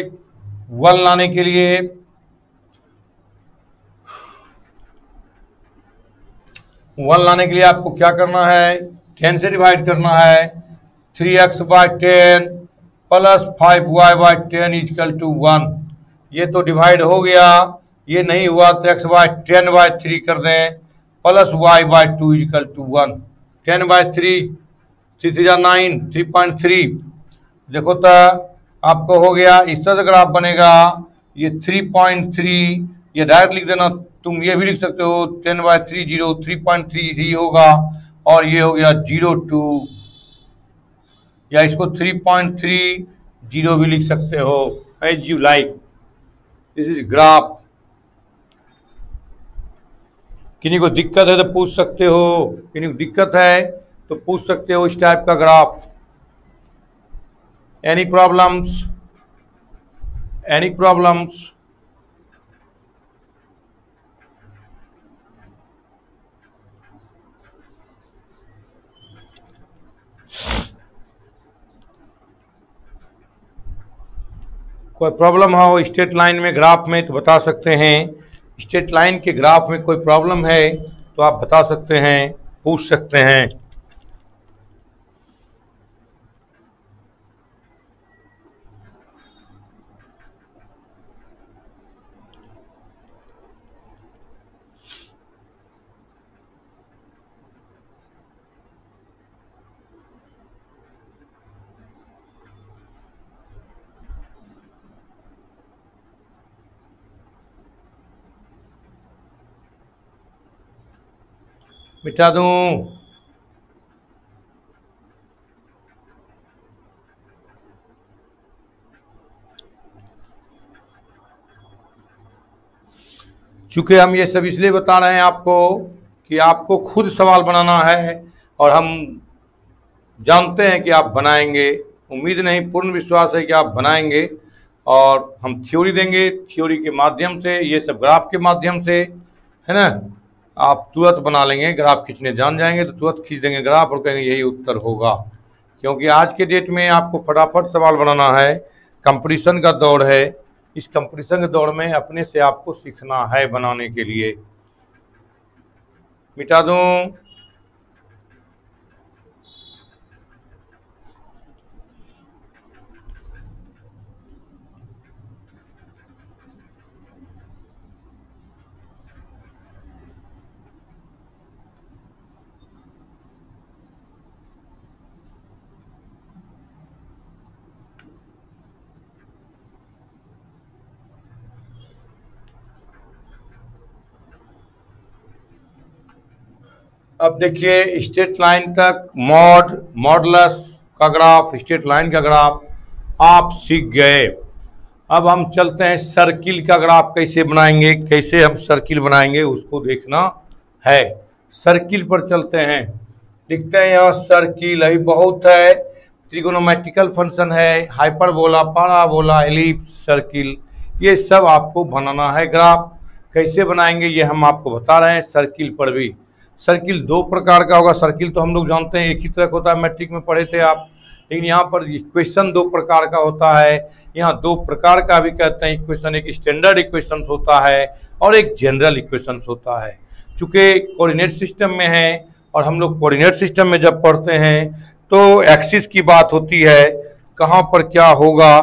वन लाने के लिए वन लाने के लिए आपको क्या करना है? टेन से डिवाइड करना है। Three x by ten plus five y by ten equal to one ये तो डिवाइड हो गया। ये नहीं हुआ तो x by ten by three कर दें। Plus y by two equal to one ten by three three three nine three point three देखो तो आपको हो गया। इस तरह से ग्राफ बनेगा। ये थ्री पॉइंट थ्री ये डायरेक्ट लिख देना तुम ये भी लिख सकते हो ten by three zero three point three three होगा और ये हो गया ज़ीरो टू या इसको थ्री पॉइंट थ्री ज़ीरो भी लिख सकते हो। As you like this is graph किन्हीं को दिक्कत है तो पूछ सकते हो। किन्हीं को दिक्कत है तो पूछ सकते हो इस टाइप का graph any problems any problems कोई प्रॉब्लम हो स्टेट लाइन में ग्राफ में तो बता सकते हैं। स्टेट लाइन के ग्राफ में कोई प्रॉब्लम है तो आप बता सकते हैं, पूछ सकते हैं। मिटा दूँ। चूँकि हम ये सब इसलिए बता रहे हैं आपको कि आपको खुद सवाल बनाना है और हम जानते हैं कि आप बनाएँगे। उम्मीद नहीं, पूर्ण विश्वास है कि आप बनाएँगे और हम थ्योरी देंगे। थ्योरी के माध्यम से, ये सब ग्राफ के माध्यम से, है ना? आप तुरंत बना लेंगे, ग्राफ खींचने जान जाएँगे तो तुरंत खींच देंगे ग्राफ और कहेंगे यही उत्तर होगा। क्योंकि आज के डेट में आपको फटाफट सवाल बनाना है, कंपटीशन का दौर है। इस कंपटीशन के दौर में अपने से आपको सीखना है बनाने के लिए। मिटा दूँ अब देखिए स्टेट लाइन तक मॉड मॉडलस का ग्राफ स्टेट लाइन का ग्राफ आप सीख गए। अब हम चलते हैं सर्किल का ग्राफ कैसे बनाएँगे, कैसे हम सर्किल बनाएँगे, उसको देखना है। सर्किल पर चलते हैं। लिखते हैं यहाँ सर्किल अभी बहुत है त्रिगोनोमेट्रिकल फ़ंक्शन है हाइपरबोला पाराबोला एलिप्स सर्किल ये सब आपको बनाना है ग्राफ कैसे बनाएँगे, ये हम आपको बता रहे हैं सर्किल पर भी। सर्किल दो प्रकार का होगा। सर्किल तो हम लोग जानते हैं, एक ही तरह का होता है, मैट्रिक में पढ़े थे आप। लेकिन यहाँ पर इक्वेशन दो प्रकार का होता है। यहाँ दो प्रकार का भी कहते हैं इक्वेशन एक स्टैंडर्ड इक्वेशन होता है और एक जनरल इक्वेशन होता है। चूँकि कोऑर्डिनेट सिस्टम में है और हम लोग कोऑर्डिनेट सिस्टम में जब पढ़ते हैं तो एक्सिस की बात होती है, कहाँ पर क्या होगा,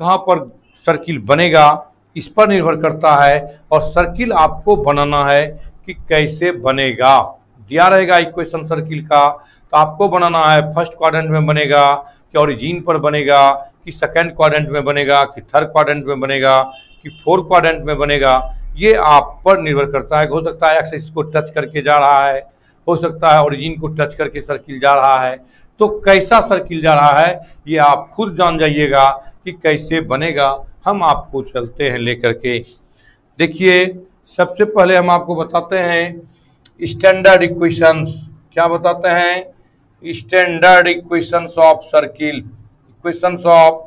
कहाँ पर सर्किल बनेगा, इस पर निर्भर करता है और सर्किल आपको बनाना है कि कैसे बनेगा। दिया रहेगा इक्वेशन सर्किल का। तो आपको बनाना है फ़र्स्ट क्वाड्रेंट में बनेगा, कि ओरिजिन पर बनेगा, कि सेकेंड क्वाड्रेंट में बनेगा, कि थर्ड क्वाड्रेंट में बनेगा, कि फोर्थ क्वाड्रेंट में बनेगा। ये आप पर निर्भर करता है। हो सकता है एक्सेस को टच करके जा रहा है, हो सकता है ओरिजिन को टच करके सर्किल जा रहा है। तो कैसा सर्किल जा रहा है, ये आप खुद जान जाइएगा कि कैसे बनेगा। हम आपको चलते हैं लेकर के। देखिए, सबसे पहले हम आपको बताते हैं स्टैंडर्ड इक्वेशंस क्या बताते हैं? Standard equations of circle equations of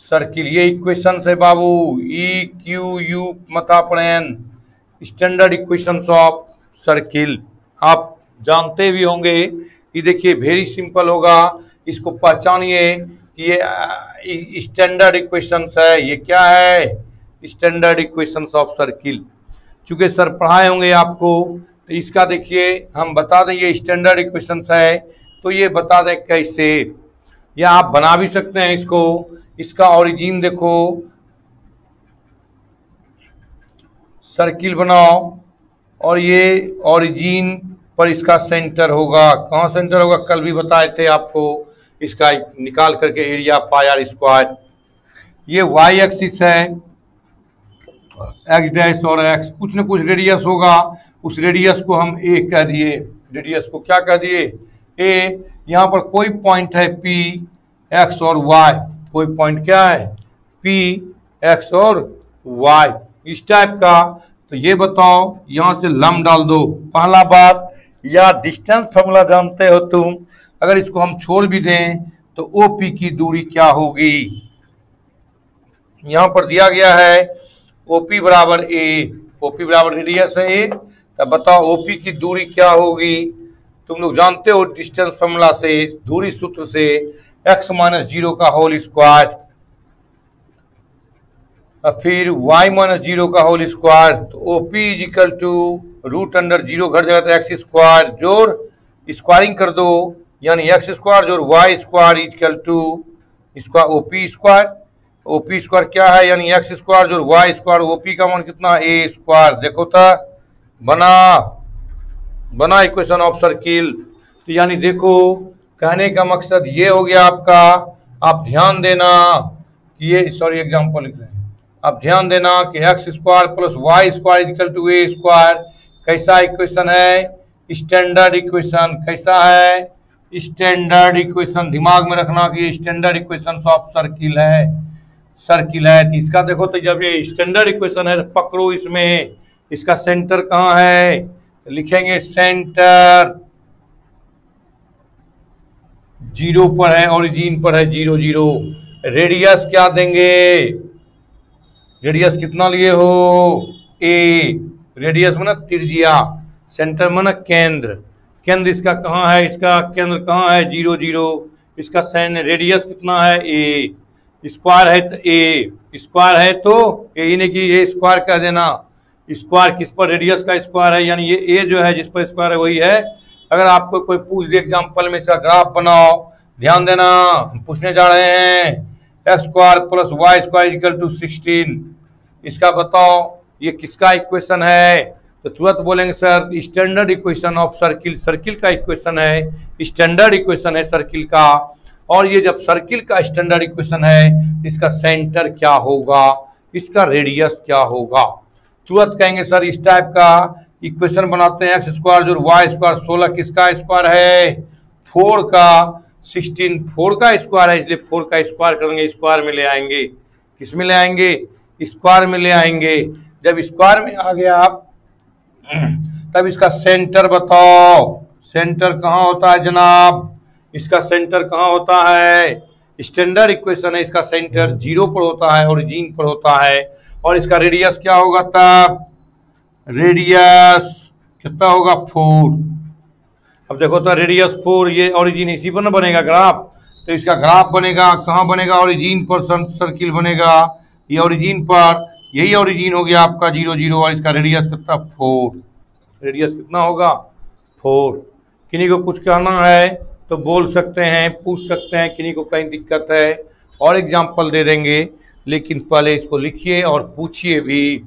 circle ये इक्वेशंस है बाबू। ई क्यू यू मथा प्लेन स्टैंडर्ड इक्वेशंस ऑफ़ सर्किल आप जानते भी होंगे, ये देखिए वेरी सिंपल होगा। इसको पहचानिए कि ये स्टैंडर्ड इक्वेशंस है। ये क्या है? स्टैंडर्ड इक्वेशंस ऑफ़ सर्किल चूँकि सर पढ़ाए होंगे आपको तो इसका देखिए, हम बता दें ये स्टैंडर्ड इक्वेशंस है तो ये बता दें कैसे। या आप बना भी सकते हैं इसको। इसका ओरिजिन देखो। सर्किल बनाओ, और ये ओरिजिन पर इसका सेंटर होगा। कहाँ सेंटर होगा, कल भी बताए थे आपको। इसका निकाल करके एरिया पायर स्क्वायर ये वाई एक्सिस है। एक्स डैश और एक्स कुछ न कुछ रेडियस होगा। उस रेडियस को हम ए कह दिए। रेडियस को क्या कह दिए? ए यहाँ पर कोई पॉइंट है पी एक्स और वाई कोई पॉइंट क्या है? पी एक्स और वाई इस टाइप का तो ये बताओ, यहाँ से लम डाल दो। पहला बात, या डिस्टेंस फॉर्मूला जानते हो तुम? अगर इसको हम छोड़ भी दें तो ओ पी की दूरी क्या होगी? यहाँ पर दिया गया है ओपी बराबर ए ओपी बराबर रेडियस है ए तब बताओ ओपी की दूरी क्या होगी? तुम लोग जानते हो डिस्टेंस फॉर्मूला से, दूरी सूत्र से एक्स माइनस ज़ीरो का होल स्क्वायर फिर y माइनस ज़ीरो का होल स्क्वायर तो O P is equal to root under zero घट जाएगा तो एक्स स्क्वायर जोड़ स्क्वायरिंग कर दो, यानी एक्स स्क्वायर जोड़ y square is equal to square O P square O P square क्या है? यानी एक्स स्क्वायर जोड़ वाई स्क्वायर ओ पी का मान कितना? ए स्क्वायर देखो था बना बना इक्वेशन ऑफ़ सर्किल तो यानी देखो, कहने का मकसद ये हो गया आपका, आप ध्यान देना कि ये सॉरी एग्ज़ाम्पल लिख रहे हैं। आप ध्यान देना कि x square plus y square equal to a square कैसा इक्वेशन है? स्टैंडर्ड इक्वेशन कैसा है? स्टैंडर्ड इक्वेशन दिमाग में रखना कि स्टैंडर्ड इक्वेशन ऑफ़ सर्किल है। सर्किल है तो इसका देखो तो जब ये स्टैंडर्ड इक्वेशन है तो पकड़ो इसमें। इसका सेंटर कहाँ है? तो लिखेंगे सेंटर ज़ीरो पर है ओरिजिन पर है, ज़ीरो ज़ीरो। रेडियस क्या देंगे? रेडियस कितना लिए हो? ए रेडियस में त्रिज्या। सेंटर मना केंद्र। केंद्र इसका कहाँ है? इसका केंद्र कहाँ है? Zero zero. इसका सैन रेडियस कितना है? ए स्क्वायर है तो ए, स्क्वायर है तो ए नहीं कि ए स्क्वायर कह देना। स्क्वायर किस पर? रेडियस का स्क्वायर है, यानी ये ए जो है, जिस पर स्क्वायर है, वही है। अगर आपको कोई पूछ दे एग्ज़ाम्पल में इसका ग्राफ बनाओ, ध्यान देना पूछने जा रहे हैं। X square plus y square equal to sixteen इसका बताओ, ये किसका इक्वेशन है? तो तुरंत बोलेंगे, sir standard equation of circle circle का इक्वेशन है। स्टैंडर्ड इक्वेशन है सर्किल का। और ये जब सर्किल का स्टैंडर्ड इक्वेशन है, इसका सेंटर क्या होगा? इसका रेडियस क्या होगा? तुरंत कहेंगे, सर, इस टाइप का इक्वेशन बनाते हैं एक्स स्क्वायर जो वाई स्क्वायर सोलह किसका स्क्वायर है? फोर का सिक्सटीन फोर का स्क्वायर है, इसलिए फोर का स्क्वायर करेंगे स्क्वायर में ले आएँगे। किसमें ले आएँगे? स्क्वायर में ले आएँगे। जब स्क्वायर में आ गया आप, *clears throat* तब इसका सेंटर बताओ। सेंटर कहाँ होता है जनाब? इसका सेंटर कहाँ होता है? स्टैंडर्ड इक्वेशन है, इसका सेंटर ज़ीरो पर होता है ओरिजिन पर होता है। और इसका रेडियस क्या होगा तब? रेडियस कितना होगा? फोर अब देखो तो रेडियस फोर ये ओरिजिन इसी पर ना बनेगा ग्राफ तो इसका ग्राफ बनेगा, कहाँ बनेगा? ओरिजिन पर सर्किल बनेगा। ये ओरिजिन पर, यही ओरिजिन हो गया आपका ज़ीरो ज़ीरो और इसका रेडियस कितना? फोर रेडियस कितना होगा? फोर किन्हीं को कुछ कहना है? तो बोल सकते हैं, पूछ सकते हैं, किन्हीं को कहीं दिक्कत है। और एग्ज़ाम्पल दे देंगे, लेकिन पहले इसको लिखिए और पूछिए भी।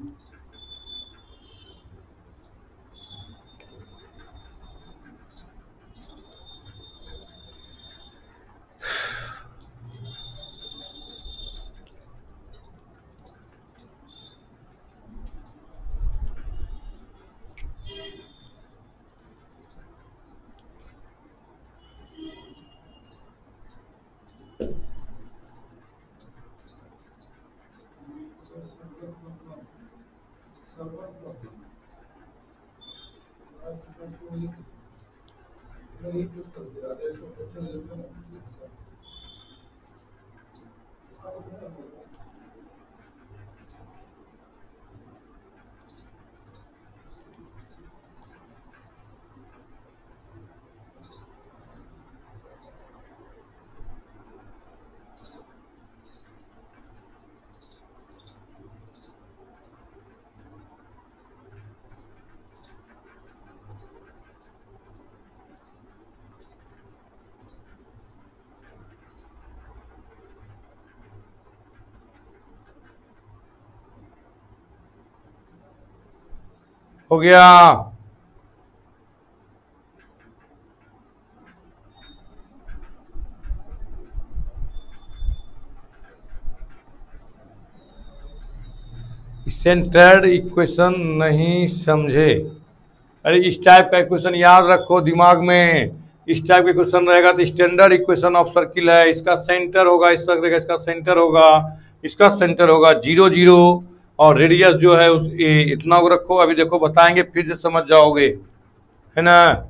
Thank you. हो गया। सेंटर्ड इक्वेशन नहीं समझे। अरे, इस टाइप का इक्वेशन याद रखो दिमाग में। इस टाइप का क्वेश्चन रहेगा तो स्टैंडर्ड इक्वेशन ऑफ़ सर्किल है। इसका सेंटर होगा, इस तरह इसका सेंटर होगा। इसका सेंटर होगा ज़ीरो ज़ीरो और रेडियस जो है उस ए, इतना रखो अभी देखो बताएँगे फिर से समझ जाओगे। है ना?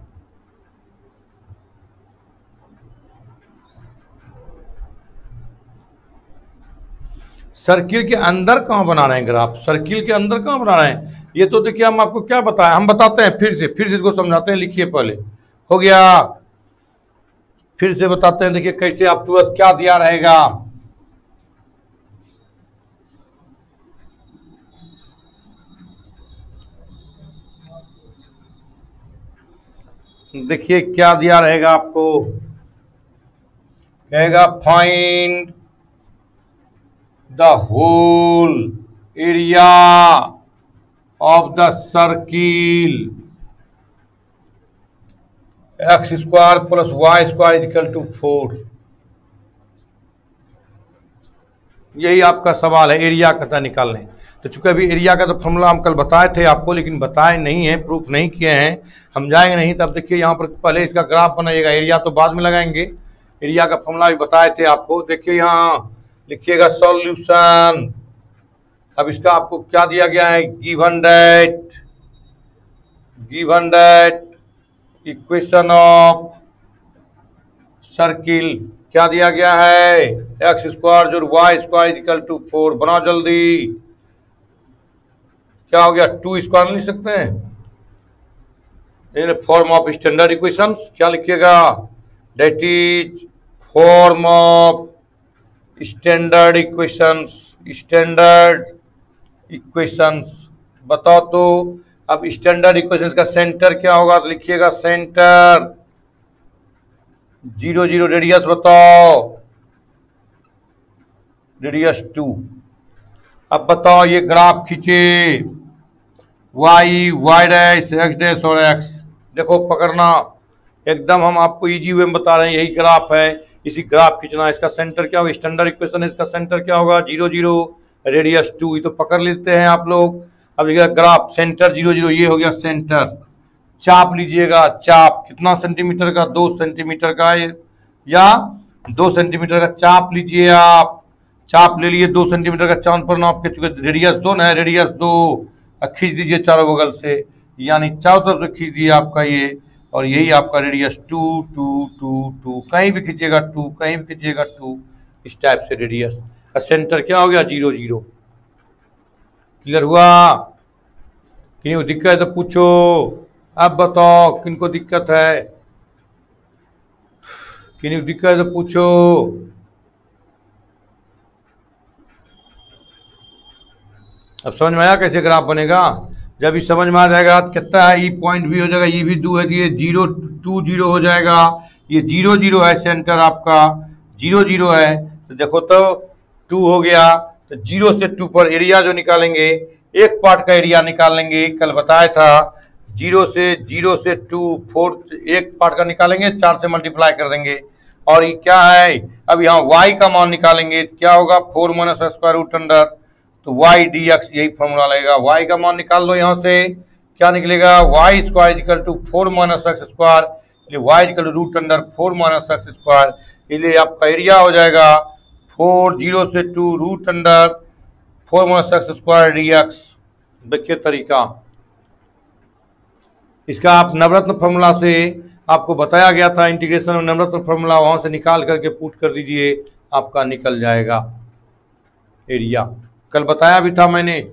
सर्किल के अंदर कहाँ बना रहे हैं ग्राफ सर्किल के अंदर कहाँ बना रहे हैं? ये तो देखिए हम आपको क्या बताएँ हम बताते हैं फिर से फिर से इसको समझाते हैं लिखिए पहले। हो गया? फिर से बताते हैं देखिए कैसे आप तुरंत क्या दिया रहेगा? देखिए, क्या दिया रहेगा आपको? कहेगा find the whole area of the circle x square plus y square equal to four यही आपका सवाल है एरिया कथा निकालने तो चूँकि अभी एरिया का तो फॉर्मूला हम कल बताए थे आपको, लेकिन बताए नहीं है प्रूफ नहीं किए हैं। हम जाएँगे नहीं, तब देखिए यहाँ पर पहले इसका ग्राफ बनाइएगा एरिया तो बाद में लगाएँगे। एरिया का फॉर्मूला भी बताए थे आपको। देखिए यहाँ, लिखिएगा सॉल्यूशन अब इसका आपको क्या दिया गया है? Given that given that equation of circle क्या दिया गया है? एक्स स्क्वायर जो y square equal to four बनाओ जल्दी। क्या हो गया? टू स्क्वायर लिख सकते हैं? फॉर्म ऑफ़ स्टैंडर्ड इक्वेशन क्या लिखिएगा that is form of standard equations standard equations बताओ तो अब स्टैंडर्ड इक्वेशंस का सेंटर क्या होगा? तो लिखिएगा सेंटर ज़ीरो ज़ीरो रेडियस बताओ। रेडियस टू अब बताओ ये ग्राफ खींचे। Y y dash x dash और एक्स देखो, पकड़ना, एकदम हम आपको इजी वे में बता रहे हैं, यही ग्राफ है। इसी ग्राफ खींचना, इसका सेंटर क्या होगा? स्टैंडर्ड इक्वेशन है, इसका सेंटर क्या होगा? ज़ीरो ज़ीरो रेडियस टू ये तो पकड़ लेते हैं आप लोग। अब ग्राफ सेंटर ज़ीरो ज़ीरो ये हो गया सेंटर चाप लीजिएगा, चाप। कितना सेंटीमीटर का? दो सेंटीमीटर का ये। या दो सेंटीमीटर का चाप लीजिए आप। चाप ले लिए, दो सेंटीमीटर का चाँद पर नाप के चुके। रेडियस दो ना है रेडियस दो। खींच दीजिए चारों बगल से। यानी चारों तरफ़ से खींच दिए आपका ये। और यही आपका radius two two two two कहीं भी खींचेगा टू कहीं भी खींचिएगा टू इस टाइप से रेडियस और सेंटर क्या हो गया? ज़ीरो ज़ीरो क्लियर हुआ? कि दिक्कत है तो पूछो। अब बताओ, किनको दिक्कत है? किन दिक्कत है तो पूछो। अब समझ में आया कैसे ग्राफ बनेगा? जब ये समझ में आ जाएगा तो कितना है? ये पॉइंट भी हो जाएगा ये भी दो है तो ये ज़ीरो टू ज़ीरो हो जाएगा। ये ज़ीरो ज़ीरो है सेंटर आपका। ज़ीरो ज़ीरो है तो देखो तो टू हो गया तो ज़ीरो से टू पर एरिया जो निकालेंगे, एक पार्ट का एरिया निकाल लेंगे कल बताया था ज़ीरो से ज़ीरो से टू फोर एक पार्ट का निकालेंगे, चार से मल्टीप्लाई कर देंगे। और ये क्या है? अब यहाँ वाई का मान निकालेंगे क्या होगा? Four minus square root under तो वाई डी एक्स यही फॉर्मूला लगेगा. वाई का मान निकाल लो यहाँ से. क्या निकलेगा? Y square equal to four minus x square y equal to root under four minus x square इसलिए आपका एरिया हो जाएगा फोर ज़ीरो से two root under four minus x square d x देखिए तरीका. इसका आप नवरत्न फॉर्मूला से आपको बताया गया था इंटीग्रेशन और नवरत्न फॉर्मूला वहाँ से निकाल करके पुट कर दीजिए, आपका निकल जाएगा एरिया कल बताया भी था मैंने।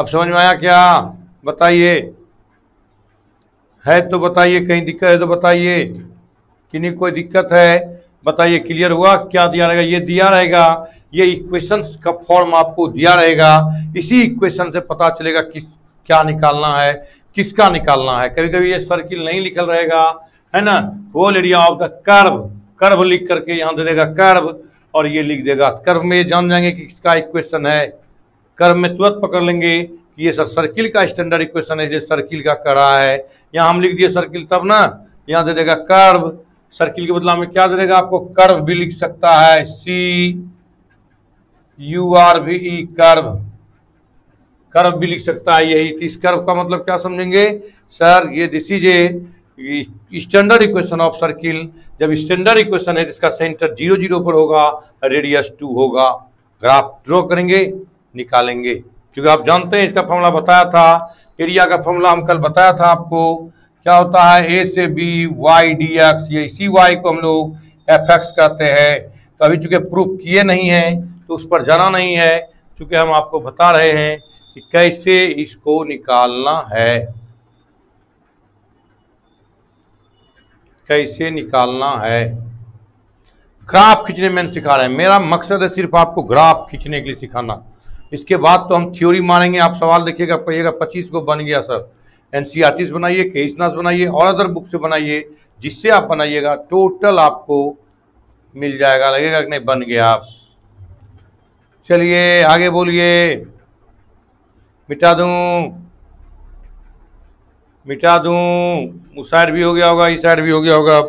अब समझ में आया क्या? बताइए। है तो बताइए, कहीं दिक्कत है तो बताइए। कि नहीं कोई दिक्कत है? बताइए, क्लियर हुआ? क्या दिया रहेगा? ये दिया रहेगा। ये इक्वेशन का फॉर्म आपको दिया रहेगा। इसी इक्वेशन से पता चलेगा किस, क्या निकालना है, किसका निकालना है। कभी कभी ये सर्किल नहीं लिखल रहेगा, है ना? Whole area of the curve curve लिख करके यहाँ दे देगा कर्व और ये लिख देगा। कर्व में जान जाएँगे कि किसका इक्वेशन है। कर्व में तुरंत पकड़ लेंगे कि ये सर सर्किल का स्टैंडर्ड इक्वेशन है सर्किल का करा है। यहाँ हम लिख दिए सर्किल तब ना, यहाँ दे देगा कर्व सर्किल के बदला में क्या दे देगा आपको? कर्व भी लिख सकता है। सी यू आर भी ई कर्व कर्व भी लिख सकता है यही। तो इस कर्व का मतलब क्या समझेंगे? सर ये this is a standard equation of circle जब स्टैंडर्ड इक्वेशन है तो इसका सेंटर ज़ीरो ज़ीरो पर होगा रेडियस टू होगा। ग्राफ ड्रॉ करेंगे। निकालेंगे। क्योंकि आप जानते हैं इसका फॉर्मूला बताया था, एरिया का फॉर्मूला हम कल बताया था आपको। क्या होता है? ए से बी वाई डी एक्स ये इसी वाई को हम लोग एफ़ एक्स कहते हैं। तो अभी चूँकि प्रूफ किए नहीं हैं तो उस पर जाना नहीं है। चूँकि हम आपको बता रहे हैं कि कैसे इसको निकालना है। कैसे निकालना है? ग्राफ खींचने में सिखा रहे हैं। मेरा मकसद है सिर्फ़ आपको ग्राफ खींचने के लिए सिखाना। इसके बाद तो हम थ्योरी मारेंगे आप सवाल देखिएगा, कहिएगा, पच्चीस को बन गया सर। एन एनसीईआरटी से बनाइए केसना से बनाइए, और अदर बुक से बनाइए, जिससे आप बनाइएगा टोटल आपको मिल जाएगा। लगेगा कि नहीं, बन गया आप चलिए, आगे बोलिए। मिटा दूँ। मिटा दूँ। उस साइड भी हो गया होगा, इस साइड भी हो गया होगा।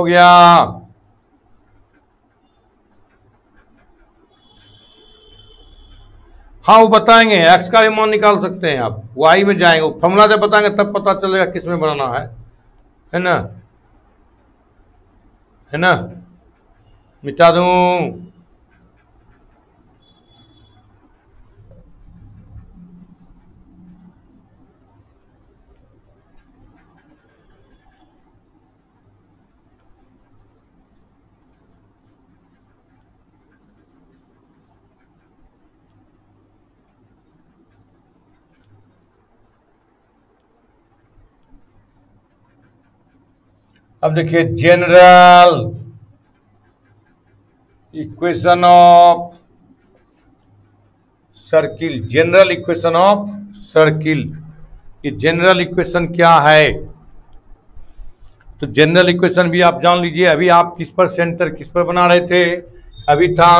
हो गया। हाँ वो बताएँगे एक्स का भी मान निकाल सकते हैं आप। वाई में जाएँगे फॉर्मूला जब बताएँगे, तब पता चलेगा किसमें बनाना है। है ना? है ना? मिटा दूँ। अब देखिए general equation of circle general equation of circle ये जनरल इक्वेशन क्या है? तो जनरल इक्वेशन भी आप जान लीजिए, अभी आप किस पर सेंटर किस पर बना रहे थे? अभी था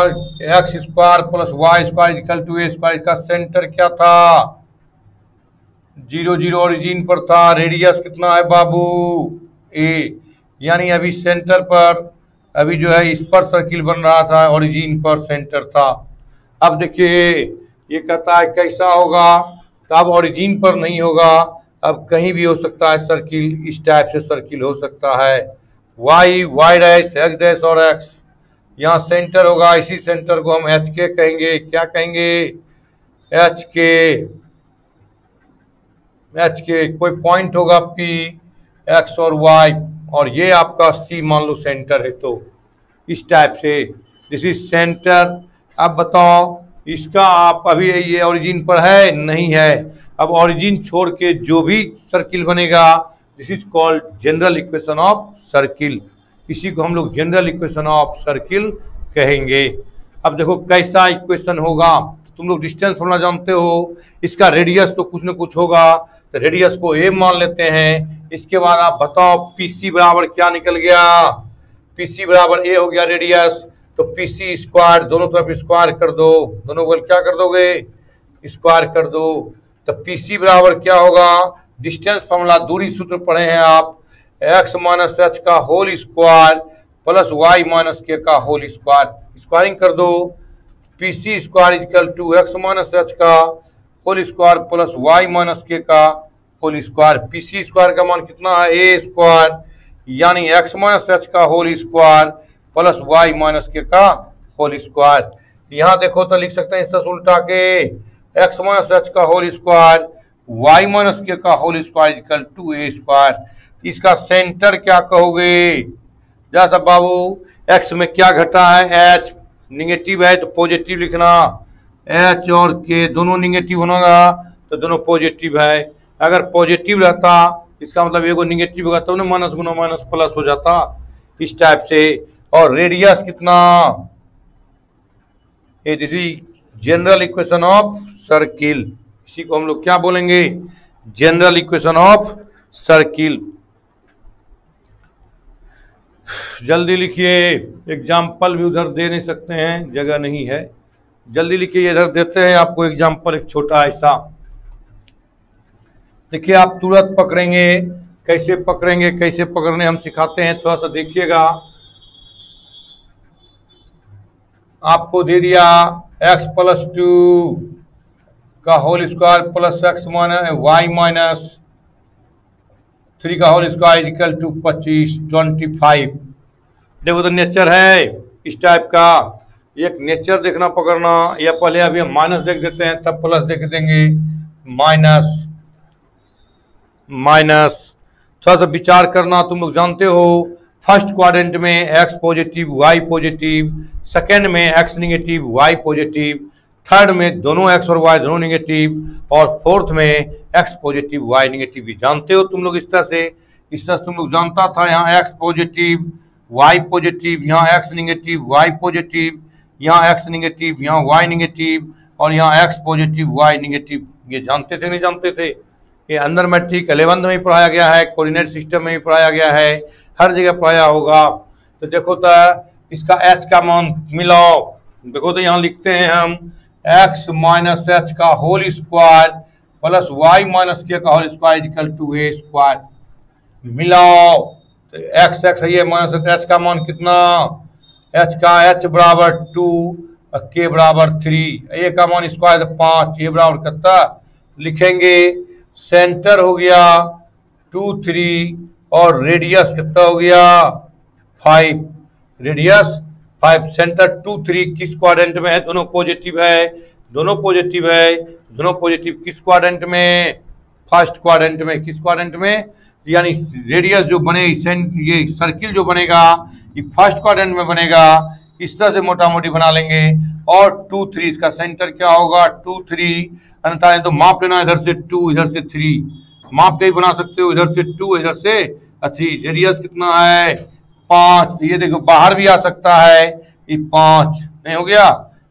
x square plus y square equal to a square इसका सेंटर क्या था? ज़ीरो ज़ीरो ओरिजिन पर था रेडियस कितना है बाबू? ए यानी अभी सेंटर पर, अभी जो है इस पर सर्किल बन रहा था ओरिजिन पर सेंटर था। अब देखिए, ये कहता है कैसा होगा? तो अब ओरिजिन पर नहीं होगा। अब कहीं भी हो सकता है सर्किल, इस टाइप से सर्किल हो सकता है। Y y dash x dash और एक्स यहाँ सेंटर होगा, इसी सेंटर को हम एच के कहेंगे। क्या कहेंगे? एच के एच के कोई पॉइंट होगा पी एक्स और वाई और ये आपका सी मान लो सेंटर है तो इस टाइप से। दिस इज़ सेंटर अब बताओ, इसका आप अभी ये ओरिजिन पर है? नहीं है। अब ओरिजिन छोड़ के जो भी सर्किल बनेगा this is called general equation of circle इसी को हम लोग जनरल इक्वेशन ऑफ़ सर्किल कहेंगे। अब देखो कैसा इक्वेशन होगा? तुम लोग डिस्टेंस होना जानते हो। इसका रेडियस तो कुछ ना कुछ होगा। तो रेडियस को ए मान लेते हैं। इसके बाद आप बताओ पीसी बराबर क्या निकल गया? पीसी बराबर ए हो गया रेडियस तो पीसी स्क्वायर दोनों तरफ़ स्क्वायर कर दो। दोनों को क्या कर दोगे? स्क्वायर कर दो। तो पीसी बराबर क्या होगा? डिस्टेंस फॉर्मूला दूरी सूत्र पढ़े हैं आप। एक्स माइनस एच का whole square plus y minus k का होल स्क्वायर स्क्वायरिंग कर दो। P C square equal to x minus h का। Whole square plus y minus k का, whole square P C square का मान कितना है? ए स्क्वायर, यानी एक्स माइनस एच का whole square plus y minus k का होल स्क्वायर। यहाँ देखो तो लिख सकते हैं इस तरह उल्टा के, एक्स माइनस एच का whole square, y minus k का whole square equal to a square. इसका सेंटर क्या कहोगे? जैसा बाबू, एक्स में क्या घटा है? एच, निगेटिव है तो पॉजिटिव लिखना। एच और के दोनों निगेटिव होगा तो दोनों पॉजिटिव है। अगर पॉजिटिव रहता, इसका मतलब एगो निगेटिव होगा तब तो ना माइनस गुना माइनस प्लस हो जाता इस टाइप से। और रेडियस कितना? ये जनरल इक्वेशन ऑफ़ सर्किल इसी को हम लोग क्या बोलेंगे? जनरल इक्वेशन ऑफ़ सर्किल जल्दी लिखिए एग्ज़ाम्पल भी उधर दे नहीं सकते हैं, जगह नहीं है। जल्दी लिखिए, इधर देते हैं आपको एग्ज़ाम्पल एक छोटा ऐसा देखिए, आप तुरंत पकड़ेंगे, कैसे पकड़ेंगे, कैसे पकड़ने हम सिखाते हैं, थोड़ा सा देखिएगा। आपको दे दिया, x प्लस टू का whole square plus x minus y minus three का होल स्क्वायर इक्वल टू पच्चीस ट्वेंटी फाइव देखो तो नेचर है इस टाइप का। एक नेचर देखना पकड़ना, या पहले अभी हम माइनस देख देते हैं, तब प्लस देख देंगे। माइनस माइनस थोड़ा सा विचार करना, तुम लोग जानते हो फ़र्स्ट क्वाड्रेंट में x positive y positive second में x negative y positive third में दोनों एक्स और वाई दोनों निगेटिव और फोर्थ में एक्स पॉजिटिव वाई निगेटिव भी जानते हो तुम लोग इस तरह से? इस तरह से तुम लोग जानता था, यहाँ एक्स पॉजिटिव वाई पॉजिटिव यहाँ एक्स निगेटिव वाई पॉजिटिव यहाँ एक्स निगेटिव यहाँ वाई निगेटिव और यहाँ एक्स पॉजिटिव वाई निगेटिव ये जानते थे, नहीं जानते थे? ये अंदर मैट्रिक एलेवंथ में भी पढ़ाया गया है कोऑर्डिनेट सिस्टम में भी पढ़ाया गया है, हर जगह पढ़ाया होगा। तो देखो तो इसका एच का मान मिलाओ। देखो तो यहाँ लिखते हैं हम एक्स माइनस एच का whole square plus y minus k का whole square equal to a square मिलाओ। तो एक्स एक्स है ये माइनस एच का मान कितना? एच का एच बराबर टू के बराबर थ्री ए का मान स्क्वायर पाँच ए बराबर कितना? लिखेंगे सेंटर हो गया टू थ्री और रेडियस कितना हो गया? Five radius five centre two three किस क्वाड्रेंट में है? दोनों पॉजिटिव है। दोनों पॉजिटिव है। दोनों पॉजिटिव किस क्वाड्रेंट में? फ़र्स्ट क्वाड्रेंट में। किस क्वाड्रेंट में? यानी रेडियस जो बने ये सर्किल जो बनेगा ये फ़र्स्ट क्वाड्रेंट में बनेगा इस तरह से मोटा मोटी बना लेंगे और टू थ्री इसका सेंटर क्या होगा? टू थ्री अन्यथा तो माप लेना इधर से टू इधर से थ्री माप कहीं बना सकते हो, इधर से टू इधर से थ्री रेडियस कितना है? पाँच। ये देखो, बाहर भी आ सकता है। ये पाँच। नहीं हो गया?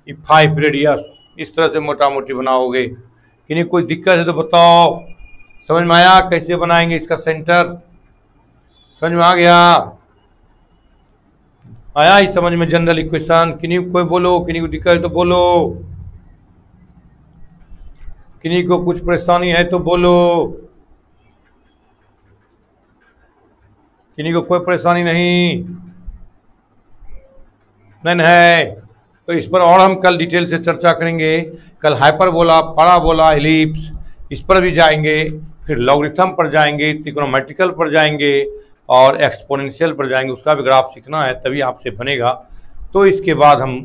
ये फाइव रेडियस इस तरह से मोटा मोटी बनाओगे। कि नहीं, कोई दिक्कत है तो बताओ। समझ में आया? कैसे बनाएँगे इसका सेंटर? समझ में आ गया? आया ही समझ में जनरल इक्वेशन किन्हीं कोई बोलो, किन्हीं को दिक्कत है तो बोलो। किन्हीं को कुछ परेशानी है तो बोलो। किन्हीं को कोई परेशानी नहीं। नहीं है तो इस पर और हम कल डिटेल से चर्चा करेंगे। कल हाइपर बोला पड़ा बोला एलिप्स इस पर भी जाएँगे, फिर लॉगरिथम पर जाएँगे त्रिकोनोमेट्रिकल पर जाएँगे। और एक्सपोनेंशियल पर जाएँगे, उसका भी ग्राफ सीखना है, तभी आपसे बनेगा। तो इसके बाद हम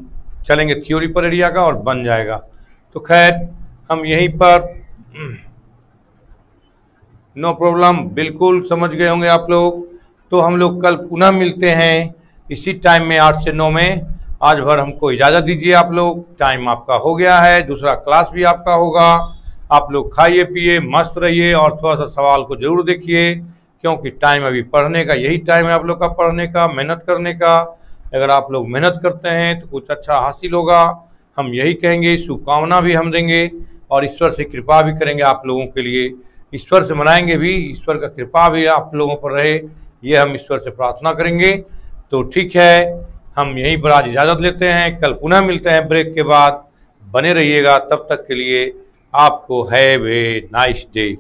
चलेंगे थ्योरी पर एरिया का और बन जाएगा। तो खैर, हम यहीं पर नो प्रॉब्लम बिल्कुल समझ गए होंगे आप लोग। तो हम लोग कल पुनः मिलते हैं इसी टाइम में, आठ से नौ में। आज भर हमको इजाज़त दीजिए आप लोग। टाइम आपका हो गया है, दूसरा क्लास भी आपका होगा। आप लोग खाइए, पिए, मस्त रहिए और थोड़ा सा सवाल को ज़रूर देखिए। क्योंकि टाइम अभी पढ़ने का, यही टाइम है आप लोग का पढ़ने का, मेहनत करने का। अगर आप लोग मेहनत करते हैं तो कुछ अच्छा हासिल होगा। हम यही कहेंगे, शुभकामना भी हम देंगे और ईश्वर से कृपा भी करेंगे आप लोगों के लिए। ईश्वर से मनाएँगे भी, ईश्वर का कृपा भी आप लोगों पर रहे, ये हम ईश्वर से प्रार्थना करेंगे। तो ठीक है, हम यहीं पर आज इजाज़त लेते हैं। कल पुनः मिलते हैं ब्रेक के बाद। बने रहिएगा, तब तक के लिए आपको हैव ए नाइस डे।